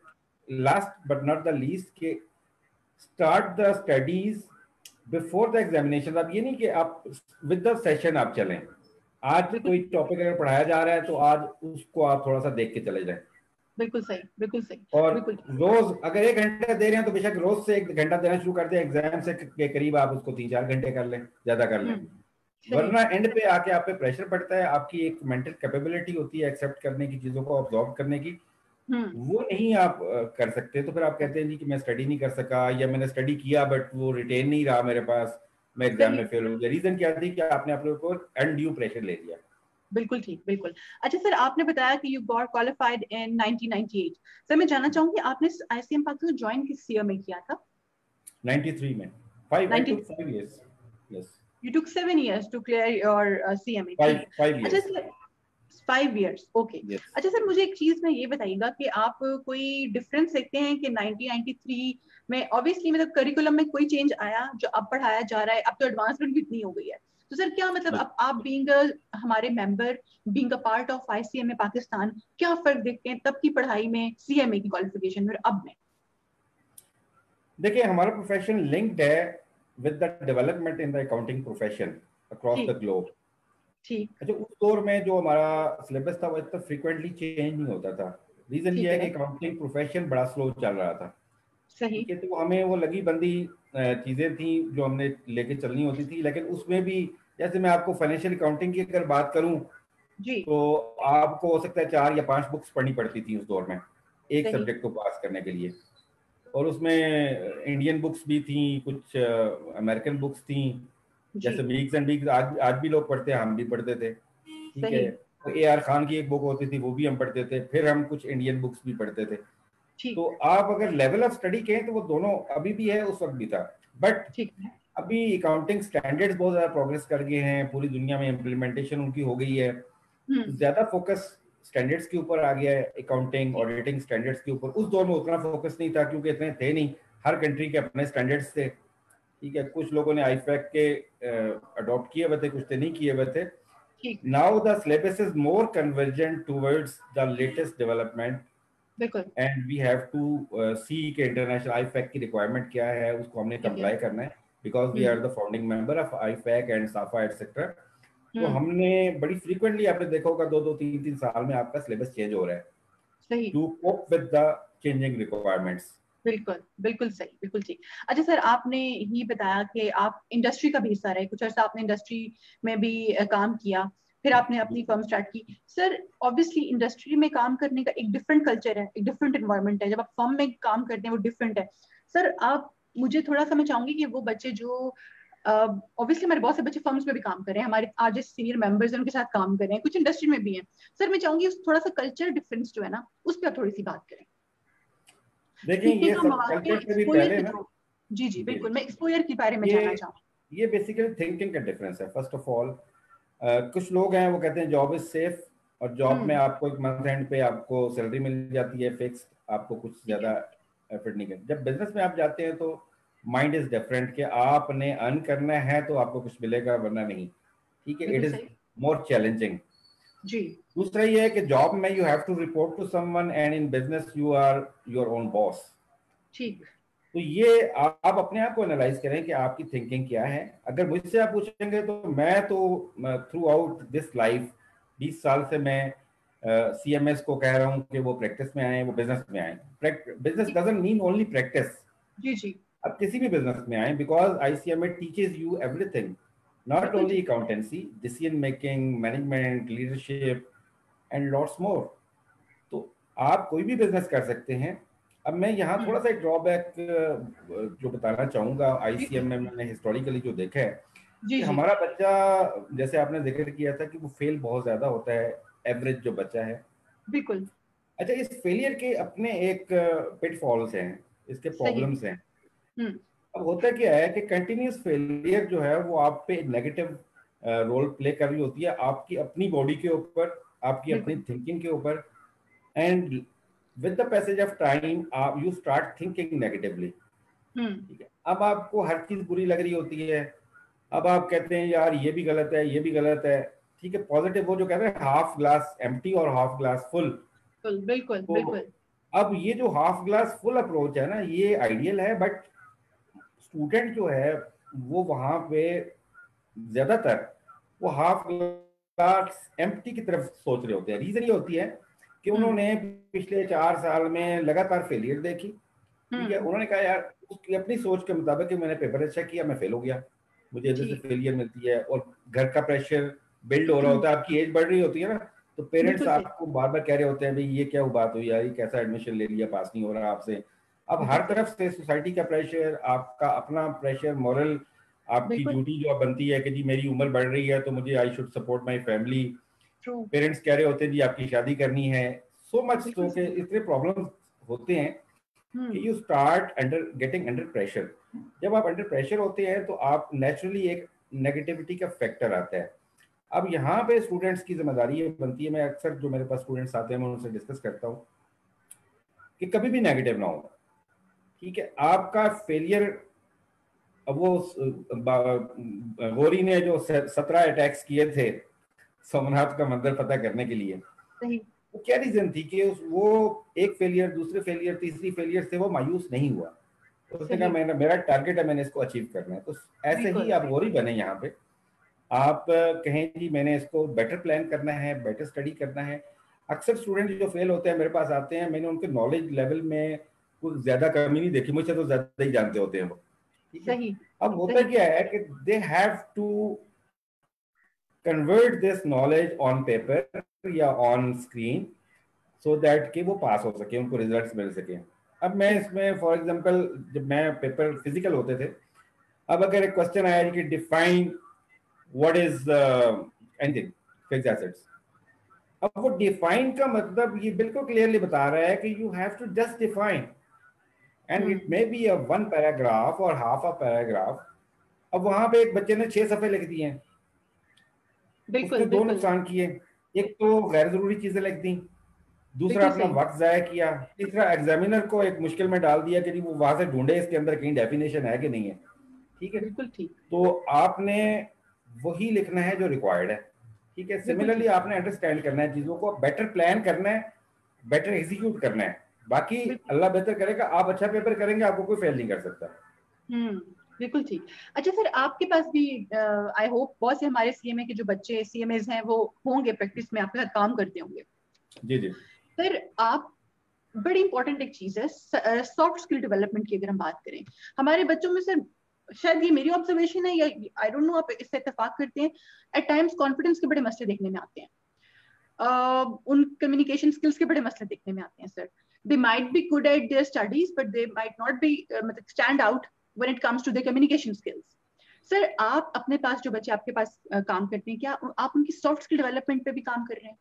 last but not the least के start the studies before the examination अब ये नहीं कि आप विद द सेशन आप चलें। आज कोई टॉपिक अगर पढ़ाया जा रहा है तो आज उसको आप थोड़ा सा देख के चले जाएँ। बिल्कुल सही बिल्कुल सही और बिल्कुल रोज अगर एक घंटा दे रहे हैं तो बेशक रोज से एक घंटा देना शुरू कर दें। एग्ज़ाम से के करीब आप उसको तीन चार घंटे कर लें ज़्यादा कर लें। हम्म, वरना एंड पे आके आप पे प्रेशर पड़ता है आपकी एक मेंटल कैपेबिलिटी होती है एक्सेप्ट करने की चीज़ों को ऑब्जॉर्व करने की। वो नहीं आप कर सकते। तो फिर आप कहते हैं जी कि मैं स्टडी नहीं कर सका या मैंने स्टडी किया बट वो रिटेन नहीं रहा मेरे पास। मैं एग्ज़ाम में फेल हो गया। रीजन क्या थी कि आपने अपने ऊपर अनड्यू प्रेशर ले लिया। बिल्कुल ठीक बिल्कुल। अच्छा सर आपने बताया कि you got qualified in 1998 sir मैं जानना चाहूँगी आपने आईसीएम पाकिस्तान ज्वाइन किस ईयर में किया था? 93 में। 5 5 years yes took seven years to clear your uh, CMA. Five, five अच्छा सर फाइव इयर्स ओके अच्छा सर मुझे एक चीज़ में ये बताइएगा कि आप कोई डिफरेंस देखते हैं कि 1993 में? ऑब्वियसली मतलब करिकुलम में कोई चेंज आया जो अब पढ़ाया जा रहा है? अब तो एडवांसमेंट भी इतनी हो गई है। तो सर क्या मतलब अब आप बीइंग हमारे member being a part of ICMA Pakistan क्या फ़र्क देखते हैं तब की पढ़ाई में सीएमए की क्वालिफिकेशन में अब में? देखिए हमारा प्रोफेशन लिंक्ड है with the development in the accounting profession across the globe ठीक। अच्छा उस दौर में जो हमारा सिलेबस था वो इतना फ्रीक्वेंटली चेंज नहीं होता था। रीजन ये है कि अकाउंटिंग प्रोफेशन बड़ा स्लो चल रहा था। सही। तो हमें वो लगी बंदी चीज़ें थी जो हमने लेके चलनी होती थी लेकिन उसमें भी जैसे मैं आपको फाइनेंशियल अकाउंटिंग की अगर बात करूँ जी। तो आपको हो सकता है चार या पाँच बुक्स पढ़नी पड़ती थी उस दौर में एक सब्जेक्ट को पास करने के लिए। और उसमें इंडियन बुक्स भी थी कुछ अमेरिकन बुक्स थी जैसे वीक्स एंड वीक्स आज आज भी लोग पढ़ते हैं हम भी पढ़ते थे। ठीक है? तो ए आर खान की एक बुक होती थी वो भी हम पढ़ते थे। फिर हम कुछ इंडियन बुक्स भी पढ़ते थे। तो आप अगर लेवल ऑफ़ स्टडी कहें तो वो दोनों अभी भी है उस वक्त भी था। बट अभी अकाउंटिंग स्टैंडर्ड्स बहुत ज़्यादा प्रोग्रेस कर गए हैं पूरी दुनिया में इम्प्लीमेंटेशन उनकी हो गई है। हम्म। ज़्यादा फोकस स्टैंडर्ड्स के ऊपर आ गया है अकाउंटिंग ऑडिटिंग स्टैंडर्ड्स के ऊपर। उस दौर में उतना फोकस नहीं था क्योंकि इतने थे नहीं। हर कंट्री के अपने स्टैंडर्ड्स थे। ठीक है कुछ लोगों ने आईफैक के अडॉप्ट किए हुए थे कुछ थे नहीं किए हुए थे। Now the syllabus is more convergent towards the latest development and we have to see के इंटरनेशनल आईफैक की रिक्वायरमेंट क्या है उसको हमने कंप्लाई करना है। Because we are the founding member of IFAC and SAFA etcetera तो hmm. हमने बड़ी फ्रीक्वेंटली आपने देखा होगा दो दो तीन तीन साल में आपका सिलेबस चेंज हो रहा है। To cope with the changing requirements बिल्कुल बिल्कुल सही बिल्कुल ठीक अच्छा सर आपने ही बताया कि आप इंडस्ट्री का भी हिस्सा रहे कुछ अर्सा आपने इंडस्ट्री में भी काम किया फिर आपने अपनी फर्म स्टार्ट की। सर ऑब्वियसली इंडस्ट्री में काम करने का एक डिफरेंट कल्चर है एक डिफरेंट इन्वायरमेंट है। जब आप फर्म में काम करते हैं वो डिफरेंट है। सर आप मुझे थोड़ा सा मैं चाहूँगी कि वो बच्चे जो ऑब्वियसली uh, हमारे बहुत से बच्चे फर्म्स में भी काम कर रहे हैं हमारे आज सीनियर मेंबर्स हैं उनके साथ काम कर रहे हैं कुछ इंडस्ट्री में भी हैं। सर मैं चाहूँगी थोड़ा सा कल्चर डिफरेंस जो है ना उस पर थोड़ी सी बात करें। देखिए ये सब कल्चर से भी पहले ना। जी जी बिल्कुल मैं एक्सपोजर के बारे में जानना चाहूँगा ये बेसिकली थिंकिंग का डिफरेंस है फ़र्स्ट ऑफ़ ऑल कुछ लोग हैं वो कहते हैं जॉब इज़ सेफ़ और जॉब हम्म। में आपको एक मंथ एंड पे आपको सैलरी मिल जाती है फिक्स आपको कुछ ज़्यादा एफर्ट नहीं करना। जब बिज़नेस में आप जाते हैं तो माइंड इज़ डिफरेंट कि आपने अर्न करना है तो आपको कुछ मिलेगा वरना नहीं। ठीक है इट इज़ मोर चैलेंजिंग जी। दूसरा ये है कि जॉब में you have to report to someone and in business you are your own boss ठीक। तो ये आप अपने आप को एनालाइज करें कि आपकी थिंकिंग क्या है। अगर मुझसे आप पूछेंगे तो मैं तो थ्रू आउट दिस लाइफ बीस साल से मैं सी एम एस को कह रहा हूँ कि वो प्रैक्टिस में आए वो बिज़नेस में आए। Business doesn't mean only practice जी जी। अब किसी भी बिज़नेस में आए because I C M A teaches you everything not only accountancy, decision making, management, leadership and lots more. तो आप कोई भी बिज़नेस कर सकते हैं। अब मैं यहाँ थोड़ा सा ड्रॉबैक जो बताना चाहूँगा आईसीएम में मैंने हिस्टोरिकली जो देखा है जी, हमारा बच्चा जैसे आपने ज़िक्र किया था कि वो फेल बहुत ज़्यादा होता है एवरेज जो बच्चा है। बिल्कुल। अच्छा इस फेलियर के अपने एक पिटफॉल्स हैं इसके प्रॉब्लम्स हैं। हम्म। अब होता क्या है कि कंटिन्यूस फेलियर जो है वो आप पे नेगेटिव रोल प्ले कर रही होती है आपकी अपनी बॉडी के ऊपर आपकी अपनी थिंकिंग के ऊपर। And with the passage of time आप यू स्टार्ट थिंकिंग नेगेटिवली ठीक है? अब आपको हर चीज़ बुरी लग रही होती है। अब आप कहते हैं यार ये भी गलत है ये भी गलत है। ठीक है? पॉजिटिव वो जो कहते हैं हाफ़ ग्लास एम्प्टी और हाफ़ ग्लास फुल बिल्कुल तो बिल्कुल। अब ये जो हाफ़ ग्लास फुल अप्रोच है ना ये आइडियल है बट स्टूडेंट जो है वो वहाँ पे ज़्यादातर वो हाफ़ क्लास एम्प्टी की तरफ़ सोच रहे होते हैं। रीजन ये होती है कि हम्म। उन्होंने पिछले चार साल में लगातार फेलियर देखी। ठीक है? हम्म। उन्होंने कहा यार उसकी अपनी सोच के मुताबिक मैंने पेपर अच्छा किया मैं फेल हो गया। मुझे इधर से फेलियर मिलती है और घर का प्रेशर बिल्ड हो रहा होता है। आपकी एज बढ़ रही होती है ना तो पेरेंट्स आपको बार बार कह रहे होते हैं भाई ये क्या बात हुई यार? ये कैसा एडमिशन ले लिया? पास नहीं हो रहा आपसे। अब हर तरफ़ से सोसाइटी का प्रेशर आपका अपना प्रेशर मॉरल आपकी ड्यूटी जो बनती है कि जी मेरी उम्र बढ़ रही है तो मुझे I should support my family parents कह रहे होते हैं जी आपकी शादी करनी है। सो मच तो के इतने प्रॉब्लम होते हैं हम्म। कि you start under getting under pressure जब आप अंडर प्रेशर होते हैं तो आप नेचुरली एक नेगेटिविटी का फैक्टर आता है। अब यहाँ पे स्टूडेंट्स की ज़िम्मेदारी बनती है। मैं अक्सर जो मेरे पास स्टूडेंट्स आते हैं मैं उनसे डिस्कस करता हूँ कि कभी भी नेगेटिव ना हो। ठीक है आपका फेलियर अब वो गौरी ने जो सत्रह अटैक्स किए थे सोमनाथ का मंदिर पता करने के लिए वो क्या रीजन थी कि उस वो एक फेलियर दूसरे फेलियर तीसरी फेलियर से वो मायूस नहीं हुआ? तो उसने कहा मेरा मेरा टारगेट है मैंने इसको अचीव करना है। तो ऐसे ही आप गौरी बने यहाँ पे। आप कहें जी मैंने इसको बेटर प्लान करना है बेटर स्टडी करना है। अक्सर स्टूडेंट जो फेल होते हैं मेरे पास आते हैं मैंने उनके नॉलेज लेवल में कुछ ज़्यादा कमी नहीं देखी मुझसे तो ज़्यादा ही जानते होते हैं वो। सही। अब होता क्या है कि they have to convert this knowledge on paper या ऑन स्क्रीन सो दैट कि वो पास हो सके उनको रिजल्ट्स मिल सके। अब मैं इसमें फॉर एग्जांपल जब मैं पेपर फ़िज़िकल होते थे अब अगर एक क्वेश्चन आया कि define what is anything fixed assets अब वो डिफाइन का मतलब ये बिल्कुल क्लियरली बता रहा है कि you have to just define and it may be a one paragraph और हाफ़ अ पैराग्राफ अब वहाँ पे एक बच्चे ने छह सफे लिख दिए। बिल्कुल दो नुकसान किए। एक तो गैर ज़रूरी चीज़ें लिख दी। दूसरा अपना वक्त जाया किया। तीसरा एग्जामिनर को एक मुश्किल में डाल दिया कि वो वहाँ से ढूंढे इसके अंदर कहीं डेफिनेशन है कि नहीं है। ठीक है? बिल्कुल ठीक। तो आपने वही लिखना है जो रिक्वायर्ड है। ठीक है? सिमिलरली आपने अंडरस्टैंड करना है चीज़ों को। बेटर प्लान करना है बेटर एग्जीक्यूट करना है। बाकी अल्लाह बेहतर करेगा आप अच्छा पेपर करेंगे आपको कोई फेल नहीं कर सकता। हम्म बिल्कुल ठीक। अच्छा सर आपके पास भी आई होप बहुत से हमारे सीएमए के जो बच्चे सीएमए हैं वो होंगे प्रैक्टिस में आपके साथ काम करते होंगे। जी जी। सर आप बड़ी इंपॉर्टेंट एक चीज़ है सॉफ्ट स्किल डेवलपमेंट की अगर हम बात करें। हमारे बच्चों में सर शायद ये मेरी ऑब्जर्वेशन है या आई डोंट नो आप इससे इतफाक करते हैं। एट टाइम्स कॉन्फिडेंस के बड़े मसले देखने में आते हैं। uh, उन कम्युनिकेशन स्किल्स के बड़े मसले देखने में आते हैं sir. They might be good at their studies but they might not be uh, stand out when it comes to their communication skills. Sir आप अपने पास जो बच्चे आपके पास uh, काम करते हैं क्या आप उनकी सॉफ्ट स्किल डेवलपमेंट पे भी काम कर रहे हैं?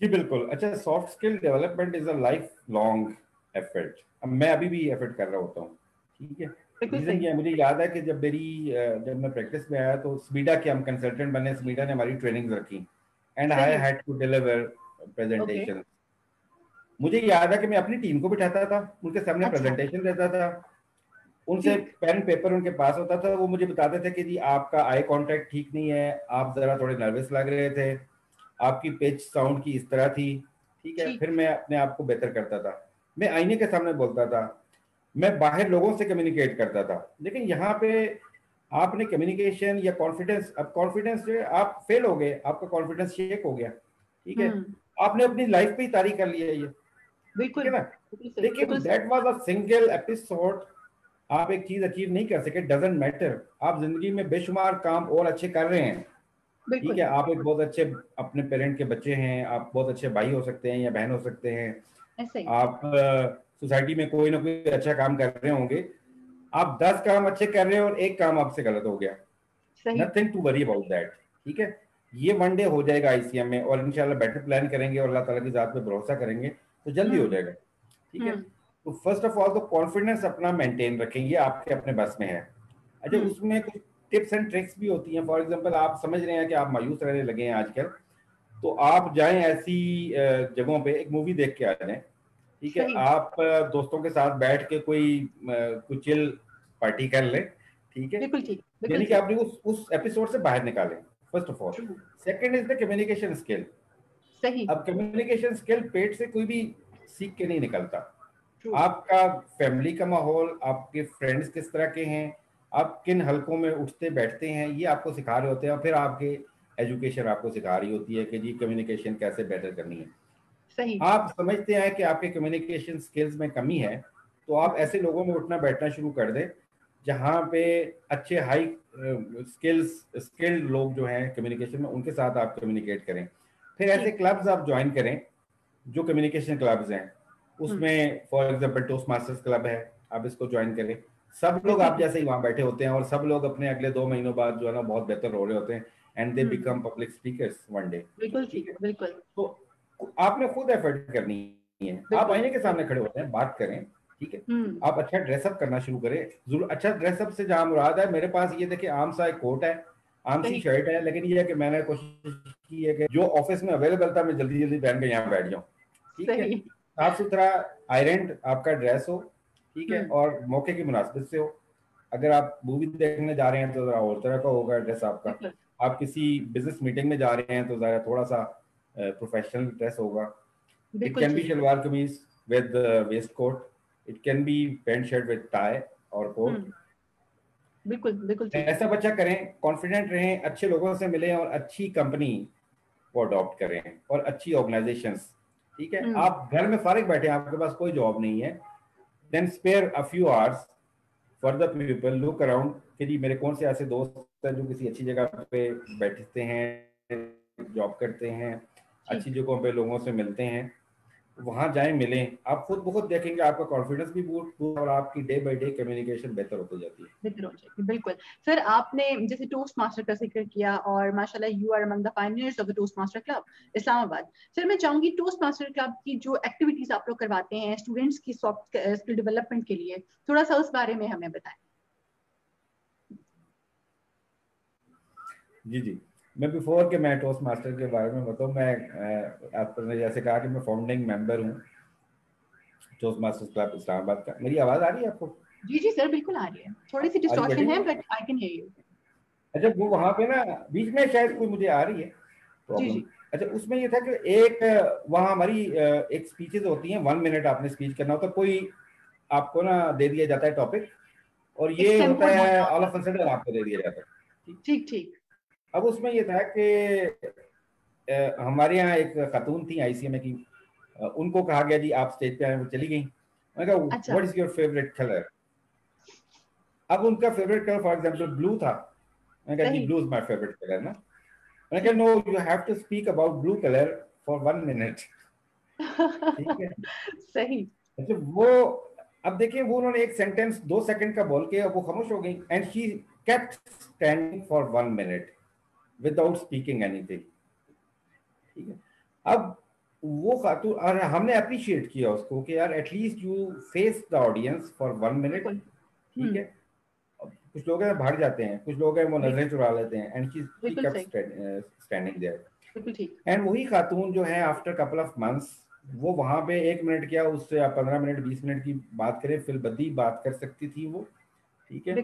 जी बिल्कुल। अच्छा soft skill development is a life long effort मैं अभी भी एफर्ट कर रहा होता हूँ। ठीक है? रीजन ये मुझे याद है कि जब मेरी जब मैं प्रैक्टिस में आया तो स्मीडा के हम कंसल्टेंट बने स्मीडा ने हमारी ट्रेनिंग रखी। And I had to deliver presentation मुझे याद है कि मैं अपनी टीम को बिठाता था उनके सामने अच्छा। प्रेजेंटेशन देता था। उनसे पेन पेपर उनके पास होता था वो मुझे बताते थे कि जी आपका आई कांटेक्ट ठीक नहीं है आप जरा थोड़े नर्वस लग रहे थे आपकी पिच साउंड की इस तरह थी ठीक है? फिर मैं अपने आप को बेहतर करता था। मैं आईने के सामने बोलता था मैं बाहर लोगों से कम्युनिकेट करता था। लेकिन यहाँ पे आपने कम्युनिकेशन या कॉन्फिडेंस अब कॉन्फिडेंस जो आप फेल हो गए आपका कॉन्फिडेंस शेक हो गया ठीक है? हम्म। आपने अपनी लाइफ पे ही तारी कर लिया ये। बिल्कुल that was a single episode आप एक चीज़ अचीव नहीं कर सके डजेंट मैटर आप ज़िंदगी में बेशुमार काम और अच्छे कर रहे हैं। ठीक है आप एक बहुत अच्छे अपने पेरेंट के बच्चे हैं आप बहुत अच्छे भाई हो सकते हैं या बहन हो सकते हैं। आप सोसाइटी में कोई ना कोई अच्छा काम कर रहे होंगे। आप दस काम अच्छे कर रहे हैं और एक काम आपसे गलत हो गया। Nothing to worry about that ठीक है? ये वन डे हो जाएगा आईसीएम में और इंशाल्लाह बेटर प्लान करेंगे और अल्लाह ताला की जात पे भरोसा करेंगे। तो जल्दी हो हम्म। जाएगा ठीक है? हम्म। तो फ़र्स्ट ऑफ़ ऑल तो कॉन्फिडेंस अपना मेंटेन रखेंगे आपके अपने बस में है। अच्छा हम्म। उसमें कुछ टिप्स एंड ट्रिक्स भी होती हैं। फॉर एग्जांपल आप समझ रहे हैं कि आप मायूस रहने लगे हैं आजकल तो आप जाएँ ऐसी जगहों पे एक मूवी देख के आ जाएँ ठीक है? आप दोस्तों के साथ बैठ के कोई कुछ चिल पार्टी कर लें ठीक है? यानी कि आपने उस उस एपिसोड से बाहर निकालें first of all second is the communication skill सही। अब कम्युनिकेशन स्किल पेट से कोई भी सीख के नहीं निकलता। आपका फैमिली का माहौल आपके फ्रेंड्स किस तरह के हैं आप किन हलकों में उठते बैठते हैं ये आपको सिखा रहे होते हैं और फिर आपके एजुकेशन आपको सिखा रही होती है कि जी कम्युनिकेशन कैसे बेटर करनी है। सही। आप समझते हैं कि आपके कम्युनिकेशन स्किल्स में कमी है तो आप ऐसे लोगों में उठना बैठना शुरू कर दें जहाँ पे अच्छे हाई स्किल्स स्किल्ड लोग जो हैं कम्युनिकेशन में उनके साथ आप कम्युनिकेट करें। फिर ऐसे क्लब्स आप ज्वाइन करें जो कम्युनिकेशन क्लब्स हैं उसमें for example toast masters club है आप इसको ज्वाइन करें। सब लोग आप जैसे ही वहाँ बैठे होते हैं और सब लोग अपने अगले दो महीनों बाद जो है ना बहुत बेहतर हो रहे होते हैं and they become public speakers one day बिल्कुल ठीक है? बिल्कुल। तो आपने खुद एफर्ट करनी है। आप आईने के सामने खड़े होते हैं बात करें ठीक है? हम्म। आप अच्छा ड्रेसअप करना शुरू करें। ज़रूर अच्छा ड्रेसअप से जहाँ मुराद है मेरे पास ये देखिए आम सा एक कोट है। आम सी शर्ट है लेकिन ये है कि मैंने कोशिश की है कि जो ऑफ़िस में अवेलेबल था मैं जल्दी जल्दी पहन के यहाँ बैठ जाऊँ। ठीक है? साफ़ सुथरा आयरन आपका ड्रेस हो ठीक है? हम्म। और मौके की मुनासिबत से हो। अगर आप मूवी देखने जा रहे हैं तो जरा और तरह का होगा ड्रेस आपका। आप किसी बिज़नेस मीटिंग में जा रहे हैं तो जरा थोड़ा सा प्रोफेशनल ड्रेस होगा। It can be shalwar kameez with waistcoat it can be pant shirt with tie और कोट बिल्कुल बिल्कुल ऐसा बच्चा करें कॉन्फिडेंट रहें अच्छे लोगों से मिले और अच्छी कंपनी को अडॉप्ट करें और अच्छी ऑर्गेनाइजेशन ठीक है? हम्म। आप घर में फारिग बैठे आपके पास कोई जॉब नहीं है then spare a few hours for the people look around कि जी मेरे कौन से ऐसे दोस्त हैं जो किसी अच्छी जगह पे बैठते हैं जॉब करते हैं अच्छी जगहों पे लोगों से मिलते हैं। वहाँ जाए मिलें। आप खुद बहुत देखेंगे आपका कॉन्फिडेंस भी बूट और आपकी डे बाय डे कम्युनिकेशन बेहतर होती जाती है। बेहतर हो है बिल्कुल। सर आपने जैसे टोस्ट मास्टर का ज़िक्र किया और माशाल्लाह you are among the pioneers of the Toastmaster club Islamabad. Sir मैं चाहूँगी टोस्ट मास्टर क्लब की जो एक्टिविटीज़ आप लोग करवाते हैं स्टूडेंट्स की सॉफ्ट स्किल डेवलपमेंट के लिए थोड़ा सा उस बारे में हमें बताएँ। जी जी। मैं बिफोर के मैं टोस्ट मास्टर के बारे में बताऊँ मैं आपने जैसे कहा कि मैं फाउंडिंग मेंबर हूँ टोस्ट मास्टर्स क्लब इस्लामाबाद का। मेरी आवाज़ आ रही है आपको? जी जी सर बिल्कुल आ रही है। थोड़ी सी डिस्टॉर्शन है but I can hear you अच्छा वो वहाँ पे ना बीच में शायद कोई मुझे आ रही है जी जी। अच्छा उसमें ये था कि एक वहाँ हमारी एक स्पीचेस होती हैं वन मिनट आपने स्पीच करना होता कोई आपको ना दे दिया जाता है टॉपिक और ये होता है ऑल ऑफ़ आपको दे दिया जाता है। ठीक ठीक। अब उसमें ये था कि हमारे यहाँ एक खातून थी आईसीएमए की। उनको कहा गया जी आप स्टेज पे आए वो चली गई। मैंने कहा what is your favourite colour अब उनका favourite colour for example blue था। मैंने कहा जी blue is my favourite colour ना? मैंने कहा no you have to speak about blue colour for one minute ठीक है? सही। अच्छा वो अब देखिए वो उन्होंने एक सेंटेंस दो सेकंड का बोल के अब वो खामोश हो गई। And she kept standing for one minute without speaking anything ठीक है? अब वो खातून और हमने अप्रिशिएट किया उसको कि यार at least you face the audience for one minute ठीक है? कुछ लोग हैं भाग जाते हैं कुछ लोग हैं वो नज़रें चुरा लेते हैं and she standing there and वही खातून जो है आफ्टर कपल ऑफ़ मंथ्स वो वहाँ पे एक मिनट क्या उससे आप पंद्रह मिनट बीस मिनट की बात करें फिर बदी बात कर सकती थी वो ठीक है?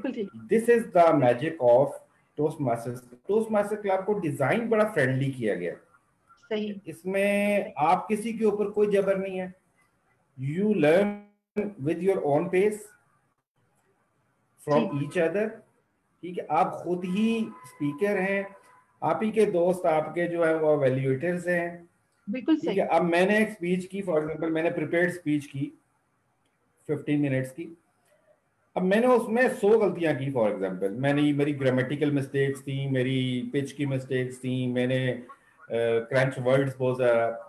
This is the magic of Toastmasters Toastmaster club को डिज़ाइन बड़ा फ्रेंडली किया गया। सही। इसमें आप किसी के ऊपर कोई जबर नहीं है। You learn with your own pace from each other ठीक है? आप खुद ही स्पीकर हैं। आप ही के दोस्त आपके जो है वो वैल्यूएटर्स हैं। बिल्कुल अब मैंने एक स्पीच की फॉर एग्जांपल मैंने प्रिपेयर्ड स्पीच की 15 मिनट्स की। अब मैंने उसमें सौ गलतियाँ की फॉर एग्जांपल मैंने मेरी ग्रामेटिकल मिस्टेक्स थी मेरी पिच की मिस्टेक्स थी मैंने क्रंच वर्ड्स बहुत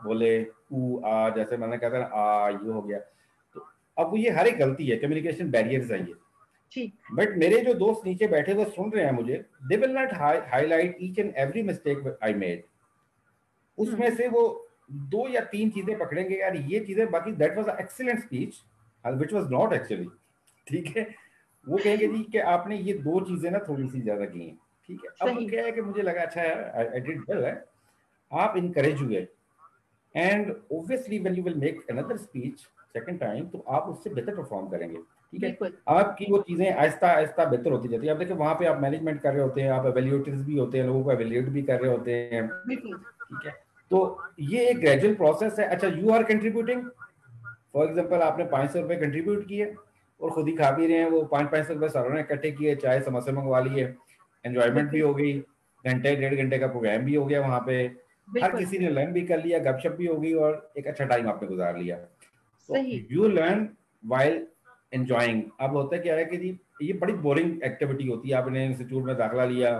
बोले ऊ आ जैसे मैंने कहा था आ ये हो गया। तो अब ये हर एक गलती है कम्युनिकेशन बैरियर्स है ये। बट मेरे जो दोस्त नीचे बैठे वो सुन रहे हैं मुझे they will not highlight each and every mistake I made उसमें हम्म। से वो दो या तीन चीज़ें पकड़ेंगे यार ये चीज़ें बाकी that was excellent speech which was not actually ठीक है? वो कहेंगे जी कि आपने ये दो चीज़ें ना थोड़ी सी ज़्यादा की हैं ठीक है? अब क्या है कि मुझे लगा अच्छा है आई डिड वेल है। आप इनकरेज हुए। And obviously when you will make another speech second time तो आप उससे बेहतर परफॉर्म करेंगे ठीक है? आपकी वो चीज़ें आहिस्ता आहिस्ता बेहतर होती जाती है। अब देखिए वहाँ पे आप मैनेजमेंट कर रहे होते हैं आप एवेल्यूएटर्स भी होते हैं लोगों को एवेल्यूएट भी कर रहे होते हैं। ठीक है? तो ये एक ग्रेजुअल प्रोसेस है। अच्छा you are contributing for example आपने पाँच सौ रुपए कंट्रीब्यूट किए। और खुद ही खा भी रहे हैं वो पाँच पाँच सौ रुपये सारों ने इकट्ठे किए चाय समोसे मंगवा लिए एंजॉयमेंट भी हो गई घंटे डेढ़ घंटे का प्रोग्राम भी हो गया वहाँ पे। हर किसी ने लर्न भी कर लिया गपशप भी हो गई और एक अच्छा टाइम आपने गुजार लिया। यू लर्न वाइल एंजॉइंग अब होता क्या है कि जी ये बड़ी बोरिंग एक्टिविटी होती है। आपने इंस्टीट्यूट में दाखिला लिया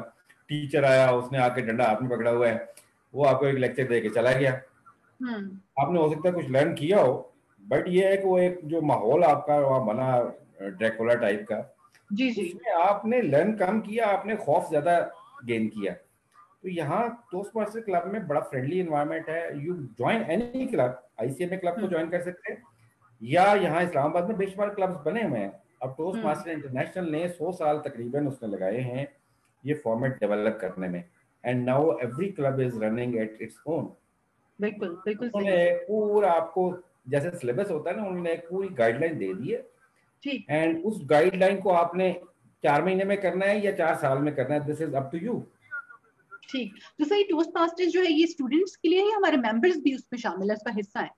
टीचर आया उसने आके डंडा हाथ में पकड़ा हुआ है वो आपको एक लेक्चर दे के चला गया। हम्म। आपने हो सकता है कुछ लर्न किया हो बट ये है कि वो एक जो माहौल आपका वहाँ बना ड्रैकुला टाइप का जी जी। उसमें आपने लर्न कम किया आपने खौफ ज़्यादा गेन किया। तो यहाँ टोस्ट मास्टर क्लब में बड़ा फ्रेंडली इन्वायरमेंट है। You join any club ICMA club को ज्वाइन कर सकते हैं। या यहाँ इस्लामाबाद में बेशुमार क्लब्स बने हुए हैं। अब टोस्ट मास्टर इंटरनेशनल ने 100 साल तकरीबन उसने लगाए हैं ये फॉर्मेट डेवलप करने में। And now every club is running at its own बिल्कुल बिल्कुल पूरा आपको जैसे सिलेबस होता है ना उन्होंने एक पूरी गाइडलाइन दे दी है। एंड उस गाइडलाइन को आपने चार महीने में करना है या चार साल में करना है this is up to you ठीक। तो सही टोस्ट मास्टर्स जो है ये स्टूडेंट्स के लिए ही हमारे मेंबर्स भी उसमें शामिल है उसका हिस्सा है?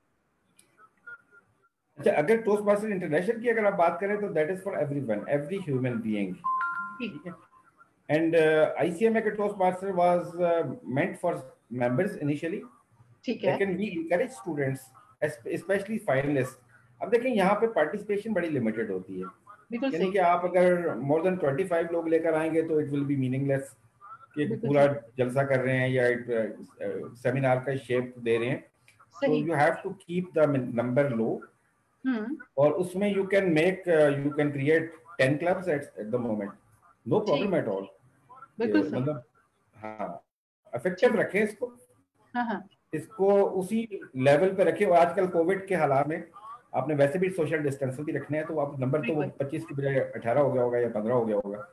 अच्छा अगर टोस्ट मास्टर इंटरनेशनल की अगर आप बात करें तो that is for everyone every human being ठीक। है। एंड आईसीएमए के Toastmaster was meant for members initially ठीक है। लेकिन वी encourage स्टूडेंट्स स्पेशली फाइनलिस्ट अब देखें यहाँ पे पार्टिसिपेशन बड़ी लिमिटेड होती है। यानी कि आप अगर मोर देन 25 लोग लेकर आएँगे तो इट विल बी मीनिंगलेस कि पूरा जलसा कर रहे हैं या एक सेमिनार का शेप दे रहे हैं। तो you have to keep the number low और उसमें you can make you can create 10 clubs at the moment no problem at all मतलब हाँ। इफ़ेक्टिव रखें इसको। हाँ हाँ। इसको उसी लेवल पे रखे। और आजकल कोविड के हालात में आपने वैसे भी सोशल डिस्टेंस भी रखने हैं तो आप नंबर तो पच्चीस की बजाय अठारह हो गया होगा या पंद्रह हो गया होगा।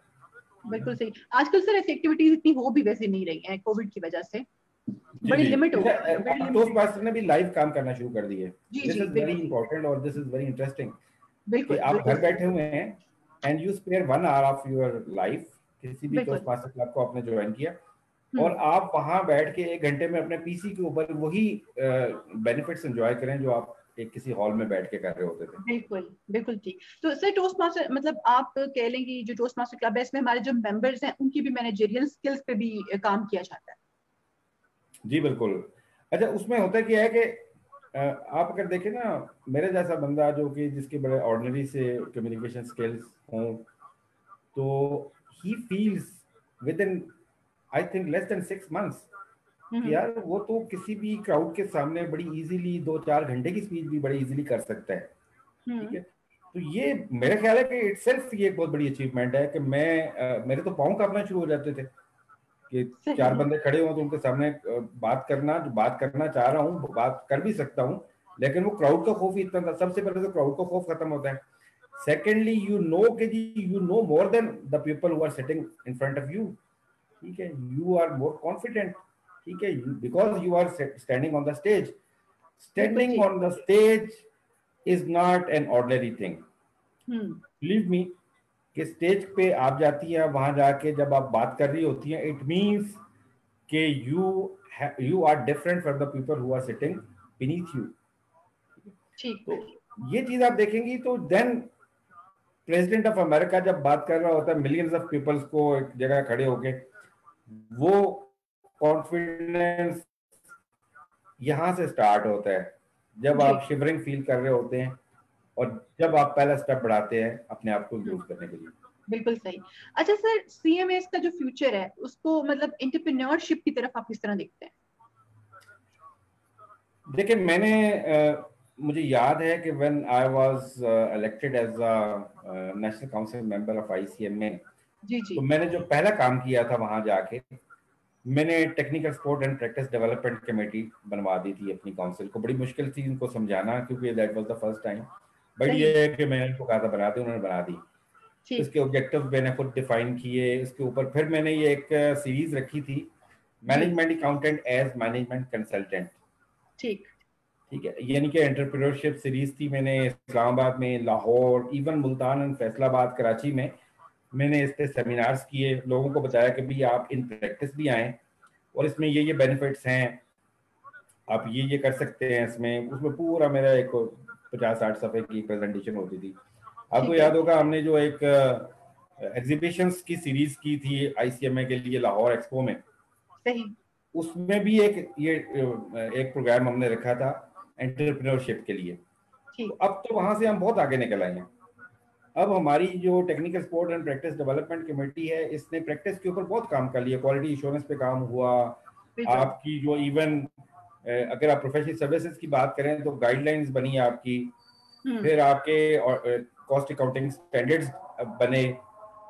बिल्कुल सही। आजकल सर ऐसी एक्टिविटीज़ इतनी हो भी वैसे नहीं रही हैं कोविड की वजह से। बड़ी लिमिट हो गई। मास्टर ने भी लाइव काम करना शुरू कर दिए। दिस इज़ वेरी इंपॉर्टेंट और दिस इज़ वेरी इंटरेस्टिंग बिल्कुल आप घर बैठे हुए हैं and you spare one hour of your life किसी भी। टोस्ट मास्टर क्लब को आपने ज्वाइन किया। और आप वहाँ बैठ के एक घंटे में अपने पीसी के ऊपर वही बेनिफिट्स एंजॉय करें जो आप एक किसी हॉल में बैठ के कर रहे होते थे। बिल्कुल बिल्कुल ठीक। तो सर टोस्ट मास्टर मतलब आप कह लें कि जो टोस्ट मास्टर क्लब है इसमें हमारे जो मेंबर्स हैं उनकी भी मैनेजरियल स्किल्स पे भी काम किया जाता है। जी बिल्कुल। अच्छा उसमें होता क्या है कि आप अगर देखें ना मेरे जैसा बंदा जो कि जिसके बड़े ऑर्डिनरी से कम्युनिकेशन स्किल्स हों तो he feels within I think less than six months यार वो तो किसी भी क्राउड के सामने बड़ी इजीली दो चार घंटे की स्पीच भी बड़ी इजीली कर सकता है। ठीक हम्म, है? तो ये मेरा ख्याल है कि इटसेल्फ ये एक बहुत बड़ी अचीवमेंट है कि मैं अ, मेरे तो पाँव कांपना शुरू हो जाते थे कि चार बंदे खड़े हों तो उनके सामने बात करना जो बात करना चाह रहा हूँ बात कर भी सकता हूँ लेकिन वो क्राउड का खौफ ही इतना था। सबसे पहले तो क्राउड का खौफ खत्म होता है। सेकेंडली यू नो के जी you know more than the people who are sitting in front of you ठीक है यू आर मोर कॉन्फिडेंट ठीक है because you are standing on the stage standing on the stage is not an ordinary thing believe me कि stage पे आप जाती हैं वहाँ जाके जब आप बात कर रही होती हैं इट मींस कि you you are different from the people who are sitting beneath you ठीक। तो ये चीज़ आप देखेंगी तो देन प्रेसिडेंट ऑफ़ अमेरिका जब बात कर रहा होता है मिलियंस ऑफ़ पीपल्स को एक जगह खड़े होके वो कॉन्फिडेंस यहाँ से स्टार्ट होता है। जब आप शिवरिंग फील कर रहे होते हैं और जब आप पहला स्टेप बढ़ाते हैं अपने आप को इम्प्रूव करने के लिए। बिल्कुल सही। अच्छा सर सीएमएस का जो फ्यूचर है उसको मतलब एंटरप्रेन्योरशिप की तरफ़ आप किस तरह देखते हैं? देखिए मैंने अ, मुझे याद है कि when I was elected as a national council member of ICMA जी जी। तो मैंने जो पहला काम किया था वहाँ जाके मैंने technical support and practice development committee बनवा दी थी अपनी काउंसिल को। बड़ी मुश्किल थी उनको समझाना क्योंकि that was the first time but ये है कि मैंने उनको कहा था बना दी उन्होंने बना दी। इसके ऑब्जेक्टिव मैंने खुद डिफाइन किए इसके ऊपर फिर मैंने ये एक सीरीज़ रखी थी management accountant as management consultant ठीक। ठीक है यानी कि एंटरप्रेन्योरशिप सीरीज़ थी मैंने इस्लामाबाद में लाहौर इवन मुल्तान एंड फैसलाबाद कराची में मैंने इस पे सेमिनार्स किए लोगों को बताया कि भाई आप इन प्रैक्टिस भी आए और इसमें ये ये बेनिफिट्स हैं। आप ये ये कर सकते हैं इसमें। उसमें पूरा मेरा एक पचास साठ सफ़े की प्रेजेंटेशन होती थी। आपको याद होगा हमने जो एक एग्जीबिशंस की सीरीज़ की थी आईसीएमए के लिए लाहौर एक्सपो में। सही। उसमें भी एक ये एक प्रोग्राम हमने रखा था एंटरप्रेन्योरशिप के लिए। तो अब तो वहाँ से हम बहुत आगे निकल आए हैं। अब हमारी जो technical sport and practice development committee है इसने प्रैक्टिस के ऊपर बहुत काम कर लिया। क्वालिटी इंश्योरेंस पे काम हुआ। आपकी जो इवन अगर आप प्रोफेशनल सर्विसेज़ की बात करें तो गाइडलाइंस बनी आपकी। हम्म, फिर आपके कॉस्ट अकाउंटिंग स्टैंडर्ड्स बने।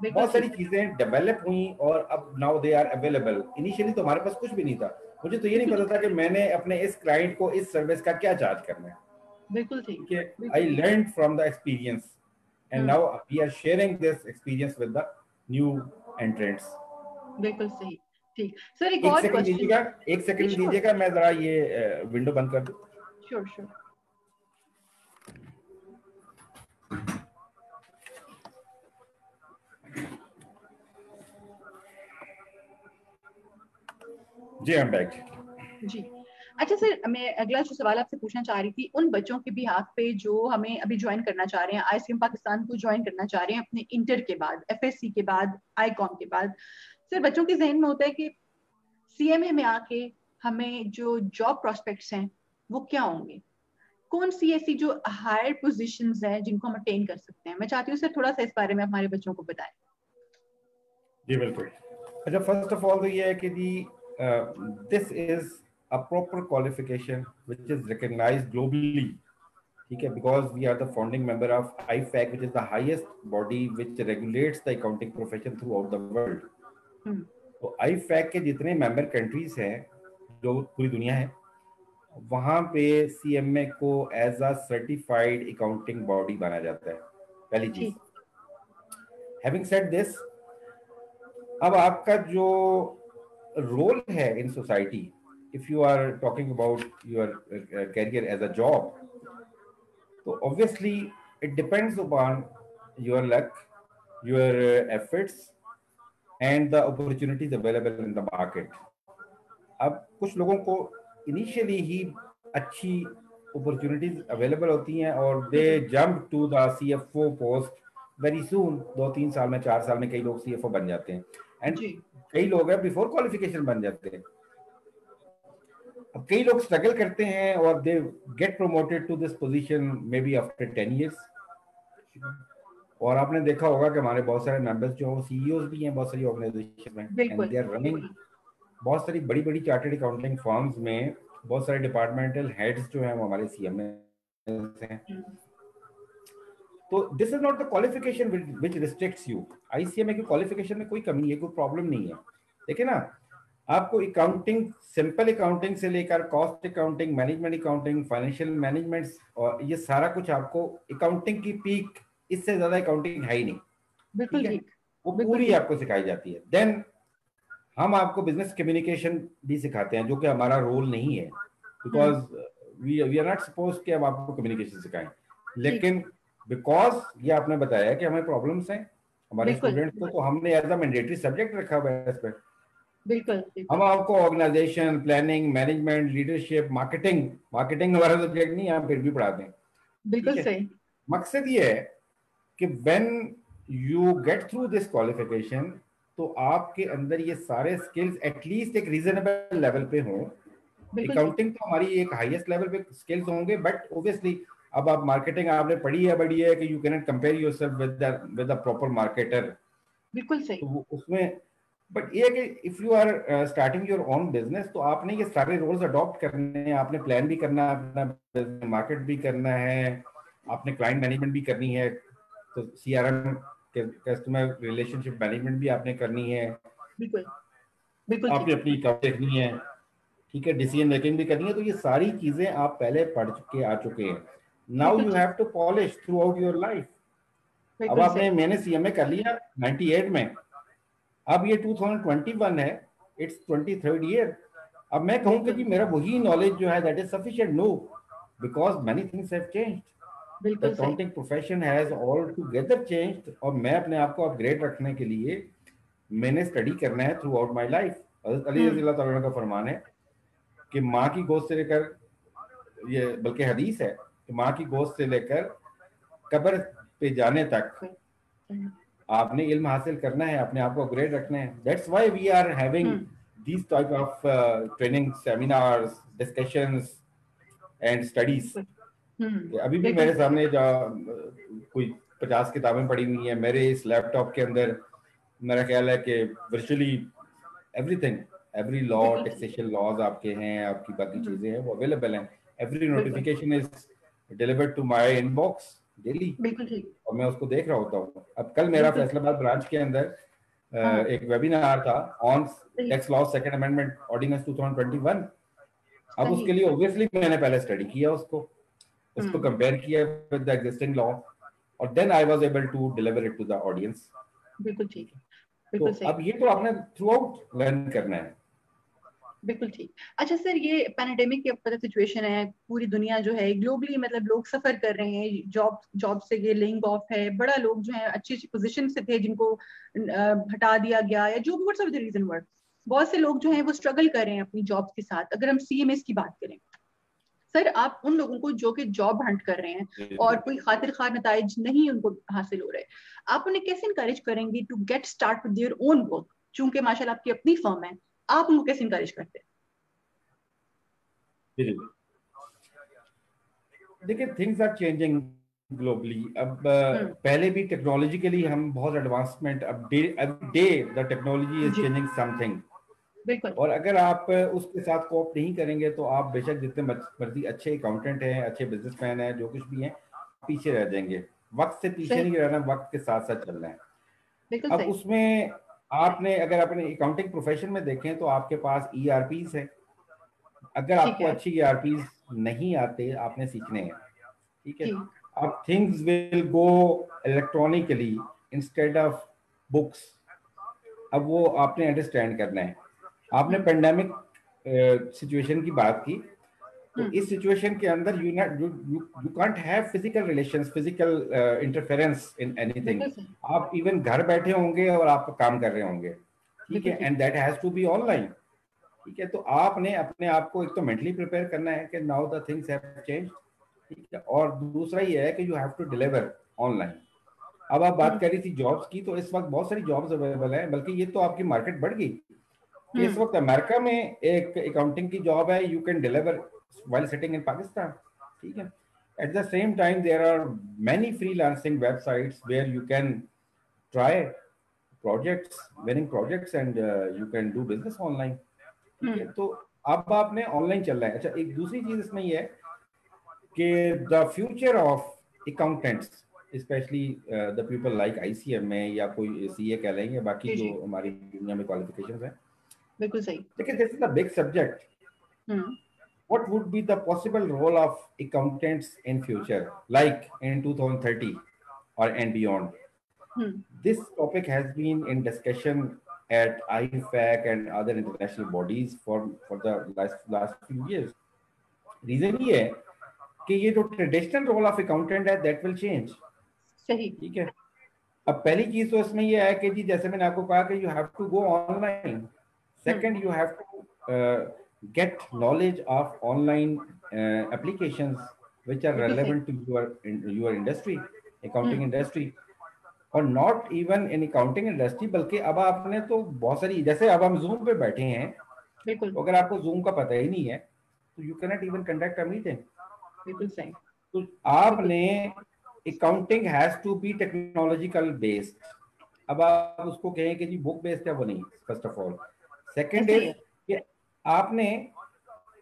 बहुत सारी चीज़ें डेवलप हुई और अब now they are available initially तो हमारे पास कुछ भी नहीं था। मुझे तो ये नहीं पता था कि मैंने अपने इस क्लाइंट को इस सर्विस का क्या चार्ज करना है। बिल्कुल ठीक। है? I learn from the experience and now we are sharing this experience with the new entrants बिल्कुल सही ठीक। सर एक, एक और सेकंड दीजिएगा एक सेकंड दीजिएगा मैं जरा ये विंडो बंद कर दूँ? श्योर श्योर जी आई एम बैक जी। अच्छा सर, मैं अगला जो सवाल आपसे पूछना चाह रही थी, उन बच्चों के भी हाथ पे जो हमें अभी ज्वाइन करना चाह रहे हैं आईसीएम पाकिस्तान को ज्वाइन करना चाह रहे हैं अपने इंटर के बाद एफएससी के बाद आईकॉम के बाद। सर, बच्चों के जहन में होता है कि सीएमए में आके हमें जो जॉब प्रोस्पेक्ट्स हैं, वो क्या होंगे? कौन सी ऐसी जो हायर पोजिशन हैं जिनको हम अटेन कर सकते हैं? मैं चाहती हूँ सर, थोड़ा सा इस बारे में हमारे बच्चों को बताएँ। जी, बिल्कुल। अच्छा फ़र्स्ट ऑफ़ ऑल तो ये है कि जी this is a proper qualification which is recognised globally ठीक है? Because we are the founding member of IFAC which is the highest body which regulates the accounting profession throughout the तो आई के जितने मेंबर कंट्रीज़ हैं जो पूरी दुनिया है वहाँ पे सीएमए को as a certified accounting body माना जाता है। पहली चीज़। हैविंग सेड दिस अब आपका जो रोल है in society if you are talking about your career as a job तो obviously it depends upon your luck your efforts and the opportunities available in the market अब कुछ लोगों को initially ही अच्छी अपॉर्चुनिटीज़ अवेलेबल होती हैं और they jump to the CFO post very soon दो तीन साल में चार साल में कई लोग सीएफओ बन जाते हैं। एंड कई लोग हैं बिफोर क्वालिफिकेशन बन जाते हैं। अब कई लोग स्ट्रगल करते हैं और they get promoted to this position maybe after ten years और आपने देखा होगा कि हमारे बहुत सारे मेंबर्स जो हैं सीईओज भी हैं बहुत सारी ऑर्गेनाइजेशन में दे आर रनिंग बहुत सारी बड़ी बड़ी चार्टर्ड अकाउंटिंग फर्म्स में बहुत सारे डिपार्टमेंटल हेड्स जो हैं वो हमारे सीएम हैं। तो this is not the qualification which restricts you ICMA की क्वालिफिकेशन में कोई कमी है कोई प्रॉब्लम नहीं है। देखिए ना आपको अकाउंटिंग सिंपल अकाउंटिंग से लेकर cost accounting management accounting financial management और ये सारा कुछ आपको अकाउंटिंग की पीक इससे ज़्यादा अकाउंटिंग है ही नहीं। बिल्कुल वो पूरी आपको सिखाई जाती है। देन हम आपको बिज़नेस कम्युनिकेशन भी सिखाते हैं जो कि हमारा रोल नहीं है। Because we we are not suppose कि हम आपको कम्युनिकेशन सिखाएँ। लेकिन बिकॉज़ ये आपने बताया कि हमें प्रॉब्लम्स हैं हमारे स्टूडेंट्स को तो हमने एज अ मैंडेटरी सब्जेक्ट रखा हुआ है इस पर बिल्कुल हम आपको organisation planning management leadership marketing marketing हमारा सब्जेक्ट नहीं हम फिर भी पढ़ाते हैं बिल्कुल सही। मकसद ये है कि when you get through this qualification तो आपके अंदर ये सारे स्किल्स एटलीस्ट एक रीजनेबल लेवल पे हो। अकाउंटिंग तो हमारी एक हाईएस्ट लेवल पे स्किल्स होंगे बट ओब्वियसली अब आप मार्केटिंग आपने पढ़ी है बड़ी है कि you can compare yourself with with a proper marketer बिल्कुल सही। तो उसमें बट ये कि if you are starting your own business तो आपने ये सारे रोल्स अडॉप्ट करने हैं। आपने प्लान भी करना है अपना मार्केट भी करना है आपने क्लाइंट मैनेजमेंट भी करनी है। तो सीआरएम कस्टमर रिलेशनशिप मैनेजमेंट भी आपने करनी है। बिल्कुल। बिल्कुल आपने अपनी देखनी है। ठीक है डिसीज़न मेकिंग भी करनी है। तो ये सारी चीज़ें आप पहले पढ़ चुके आ चुके हैं। Now you have to polish throughout your life अब आपने मैंने सीएमए कर लिया 98 में। अब ये 2021 है इट्स ट्वेंटी थर्ड ईयर अब मैं कहूँ कि जी मेरा वही नॉलेज जो है that is sufficient no because many things have changed accounting profession has altogether changed और मैं अपने आप को अपग्रेड रखने के लिए मैंने स्टडी करना है throughout my life Ali Razi का फरमान है कि माँ की गोश्त से लेकर ये बल्कि हदीस है कि माँ की गोश्त से लेकर कब्र पे जाने तक आपने इल्म हासिल करना है अपने आप को अपग्रेड रखना है। That's why we are having these type of uh, training seminars discussions and studies. Hmm. अभी भी मेरे सामने जो कोई पचास किताबें पड़ी हुई हैं मेरे इस लैपटॉप के अंदर मेरा ख्याल है कि virtually everything every law taxation laws आपके हैं आपकी बाकी हम्म। चीज़ें हैं वो अवेलेबल हैं। Every notification is delivered to my inbox daily. और मैं उसको देख रहा होता हूँ। अब कल मेरा फैसलाबाद ब्रांच के अंदर हाँ। एक वेबिनार था on tax law second amendment ordinance 2021 अब उसके लिए ऑब्वियसली मैंने पहले स्टडी किया उसको। उसको कंपेयर hmm. किया विद द एग्जिस्टिंग लॉ और then I was able to deliver it to the audience बिल्कुल ठीक। है तो अब ये तो आपने थ्रू आउट लर्न करना है। बिल्कुल ठीक। अच्छा सर ये पैनाडेमिक की पता सिचुएशन है पूरी दुनिया जो है ग्लोबली मतलब लोग सफ़र कर रहे हैं जॉब जॉब से ये लिंक ऑफ़ है बड़ा लोग जो है अच्छी अच्छी पोजिशन से थे जिनको हटा दिया गया या जो भी द रीजन वर्ड बहुत से लोग जो है वो स्ट्रगल कर रहे हैं अपनी जॉब के साथ अगर हम सीएमएस की बात करें। सर आप उन लोगों को जो कि जॉब हंट कर रहे हैं और कोई खातिर खार नतज नहीं उनको हासिल हो रहे आप उन्हें कैसे इंकरेज करेंगे to get start with their own work चूँकि माशाल्लाह आपकी अपनी फर्म है आप उनको कैसे इंकरेज करते हैं। देखिए थिंग्स आर चेंजिंग ग्लोबली अब हम्म। पहले भी टेक्नोलॉजिकली हम बहुत एडवांसमेंट अब day day the technology is changing something और अगर आप उसके साथ कोप नहीं करेंगे तो आप बेशक जितने मर्ज़ी अच्छे अकाउंटेंट हैं अच्छे बिजनेसमैन हैं जो कुछ भी हैं पीछे रह जाएँगे। वक्त से पीछे नहीं रहना वक्त के साथ साथ चलना है। अब उसमें आपने अगर अपने अकाउंटिंग प्रोफेशन में देखें तो आपके पास ई e है। अगर आपको अच्छी ई e नहीं आते आपने सीखने हैं। ठीक है? अब things will go electronically instead of books अब वो आपने अंडरस्टैंड करना है। आपने पेंडेमिक सिचुएशन की बात की। तो हम्म। इस सिचुएशन के अंदर you you you can't have physical relations physical interference in anything आप इवन घर बैठे होंगे और आप काम कर रहे होंगे ठीक है? And that has to be online ठीक है? तो आपने अपने आप को एक तो मेंटली प्रिपेयर करना है कि now the things have change ठीक है? और दूसरा ये है कि you have to deliver online अब आप बात हम्म। कर रही थी जॉब्स की तो इस वक्त बहुत सारी जॉब्स अवेलेबल है बल्कि ये तो आपकी मार्केट बढ़ गई। इस हम्म। वक्त अमेरिका में एक अकाउंटिंग की जॉब है you can deliver while sitting in Pakistan. At the same time, there are many freelancing websites where you can try projects, winning projects, and uh, you can do business online. है तो अब आपने online चल रहा है अच्छा एक दूसरी चीज़ इसमें ये है कि the future of accountants specially the people like ICM में या कोई सीए कह लेंगे बाकी जो हमारी दुनिया में क्वालिफिकेशंस हैं बिल्कुल सही देखिए this is a big subject what would be the possible role of accountants in future like in 2030 or and beyond hmm. this topic has been in discussion at IFAC and other international bodies for for the last last few years reason ये है कि ये जो traditional role of accountant है that will change सही ठीक है अब पहली चीज तो इसमें ये है कि जी जैसे मैंने आपको कहा कि you have to go online second you have to get knowledge of online uh, applications which are relevant to your in, your industry accounting hmm. industry. और not even in accounting industry बल्कि अब आपने तो बहुत सारी जैसे अब हम जूम पे बैठे हैं बिल्कुल। तो अगर आपको जूम का पता ही नहीं है तो you cannot even conduct meeting बिल्कुल सही। तो आपने accounting has to be technological based अब आप उसको कहें कि जी बुक बेस्ड है वो नहीं first of all second is आपने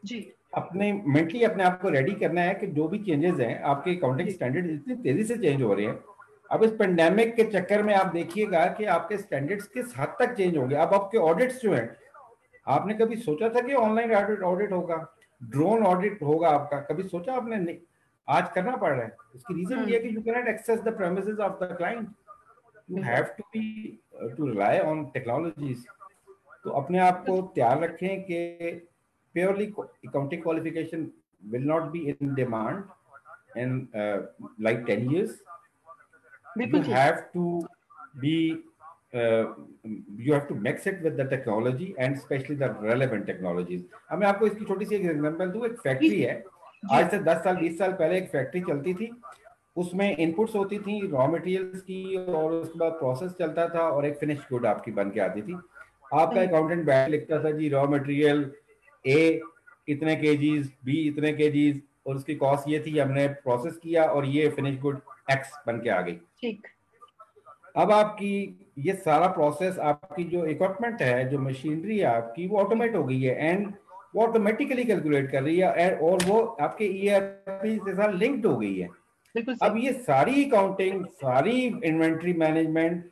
जी। अपने मेंटली अपने आप को रेडी करना है कि जो भी चेंजेस हैं आपके अकाउंटिंग स्टैंडर्ड इतनी तेज़ी से चेंज हो रहे हैं। अब इस पेंडेमिक के चक्कर में आप देखिएगा कि आपके स्टैंडर्ड्स किस हद तक चेंज होंगे। अब आपके ऑडिट्स जो हैं आपने कभी सोचा था कि ऑनलाइन ऑडिट ऑडिट होगा? ड्रोन ऑडिट होगा आपका। कभी सोचा आपने? नहीं। आज करना पड़ रहा है। इसकी रीजन ये है कि you can not access the premises of the client you have to be to rely on technologies तो अपने आप को तैयार रखें कि purely accounting qualification will not be in demand in like ten years you have to be uh, you have to mix it with the technology and especially the relevant technologies. अब मैं आपको इसकी छोटी सी एक एग्जांपल दूँ एक factory है। आज से 10 साल 20 साल पहले एक फैक्ट्री चलती थी। उसमें इनपुट्स होती थी रॉ मटेरियल्स की और उसके बाद प्रोसेस चलता था और एक फिनिश गुड आपकी बन के आती थी। आपका अकाउंटेंट बैग लिखता था जी रॉ मटेरियल ए इतने केजीज बी इतने केजीज और उसकी कॉस्ट ये थी हमने प्रोसेस किया और ये फिनिश गुड एक्स बन के आ गई। ठीक। अब आपकी ये सारा प्रोसेस आपकी जो इक्विपमेंट है जो मशीनरी है आपकी वो ऑटोमेट हो गई है एंड वो ऑटोमेटिकली कैलकुलेट कर रही है और वो आपके ईआरपी के साथ लिंक्ड हो गई है। अब ये सारी अकाउंटिंग सारी इन्वेंट्री मैनेजमेंट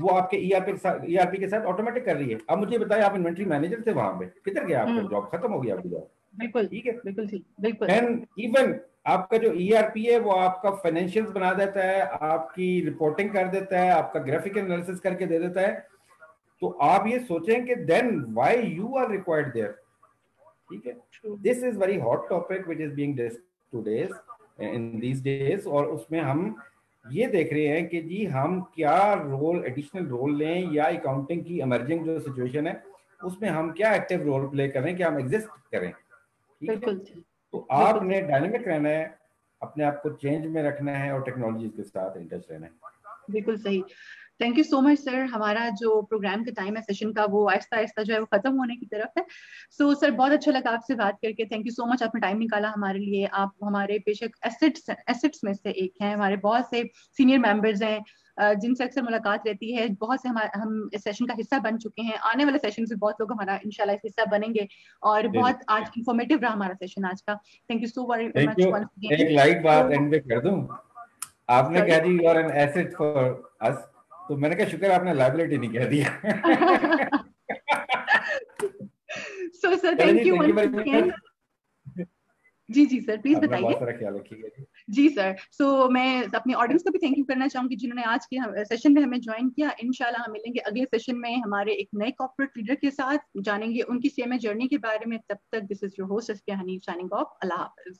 वो आपके ईआरपी e ईआरपी e के साथ ऑटोमेटिक कर रही है। अब मुझे बताया आप इन्वेंट्री मैनेजर थे वहाँ पे। किधर गया आपका जॉब हम्म। खत्म हो गया आपकी जॉब बिल्कुल ठीक है? बिल्कुल ठीक बिल्कुल। एंड इवन आपका जो ईआरपी e है वो आपका फाइनेंशियल बना देता है आपकी रिपोर्टिंग कर देता है आपका ग्राफिक एनालिसिस करके दे देता है। तो आप ये सोचें कि then why you are required there ठीक है? This is very hot topic which is being today's in these days और उसमें हम ये देख रहे हैं कि जी हम क्या रोल एडिशनल रोल लें या अकाउंटिंग की इमर्जिंग जो सिचुएशन है उसमें हम क्या एक्टिव रोल प्ले करें कि हम एग्जिस्ट करें? बिल्कुल तो आपने डायनेमिक रहना है अपने आप को चेंज में रखना है और टेक्नोलॉजी के साथ इंटरेस्ट रहना है। बिल्कुल सही। Thank you so much sir हमारा जो प्रोग्राम का टाइम है सेशन का वो आहिस्ता आहिस्ता जो है वो खत्म होने की तरफ़ है। सो so, सर बहुत अच्छा लगा आपसे बात करके। थैंक यू सो मच आपने टाइम निकाला हमारे लिए। आप हमारे बेशक एसेट्स एसेट्स में से एक हैं। हमारे बहुत से सीनियर मेंबर्स हैं जिनसे अक्सर मुलाकात रहती है। बहुत से हमारे हम इस सेशन का हिस्सा बन चुके हैं। आने वाले सेशन से बहुत लोग हमारा इंशाल्लाह इस हिस्सा बनेंगे और बहुत आज इन्फॉर्मेटिव रहा हमारा सेशन आज का। Thank you so very much एक लाइट बात एंड पे कर दूँ? आपने कह दी you are an asset for us तो मैंने कहा शुक्र आपने लाइबिलिटी नहीं कह दिया. सो सर थैंक यू जी जी सर प्लीज़ बताइए जी। सर सो so, मैं अपनी ऑडियंस को भी थैंक यू करना चाहूँगी जिन्होंने आज के सेशन में हमें ज्वाइन किया। इनशाला हम मिलेंगे अगले सेशन में हमारे एक नए कॉर्पोरेट लीडर के साथ। जानेंगे उनकी सीएमए जर्नी के बारे में। तब तक this is your host Honey signing off Allah Hafiz.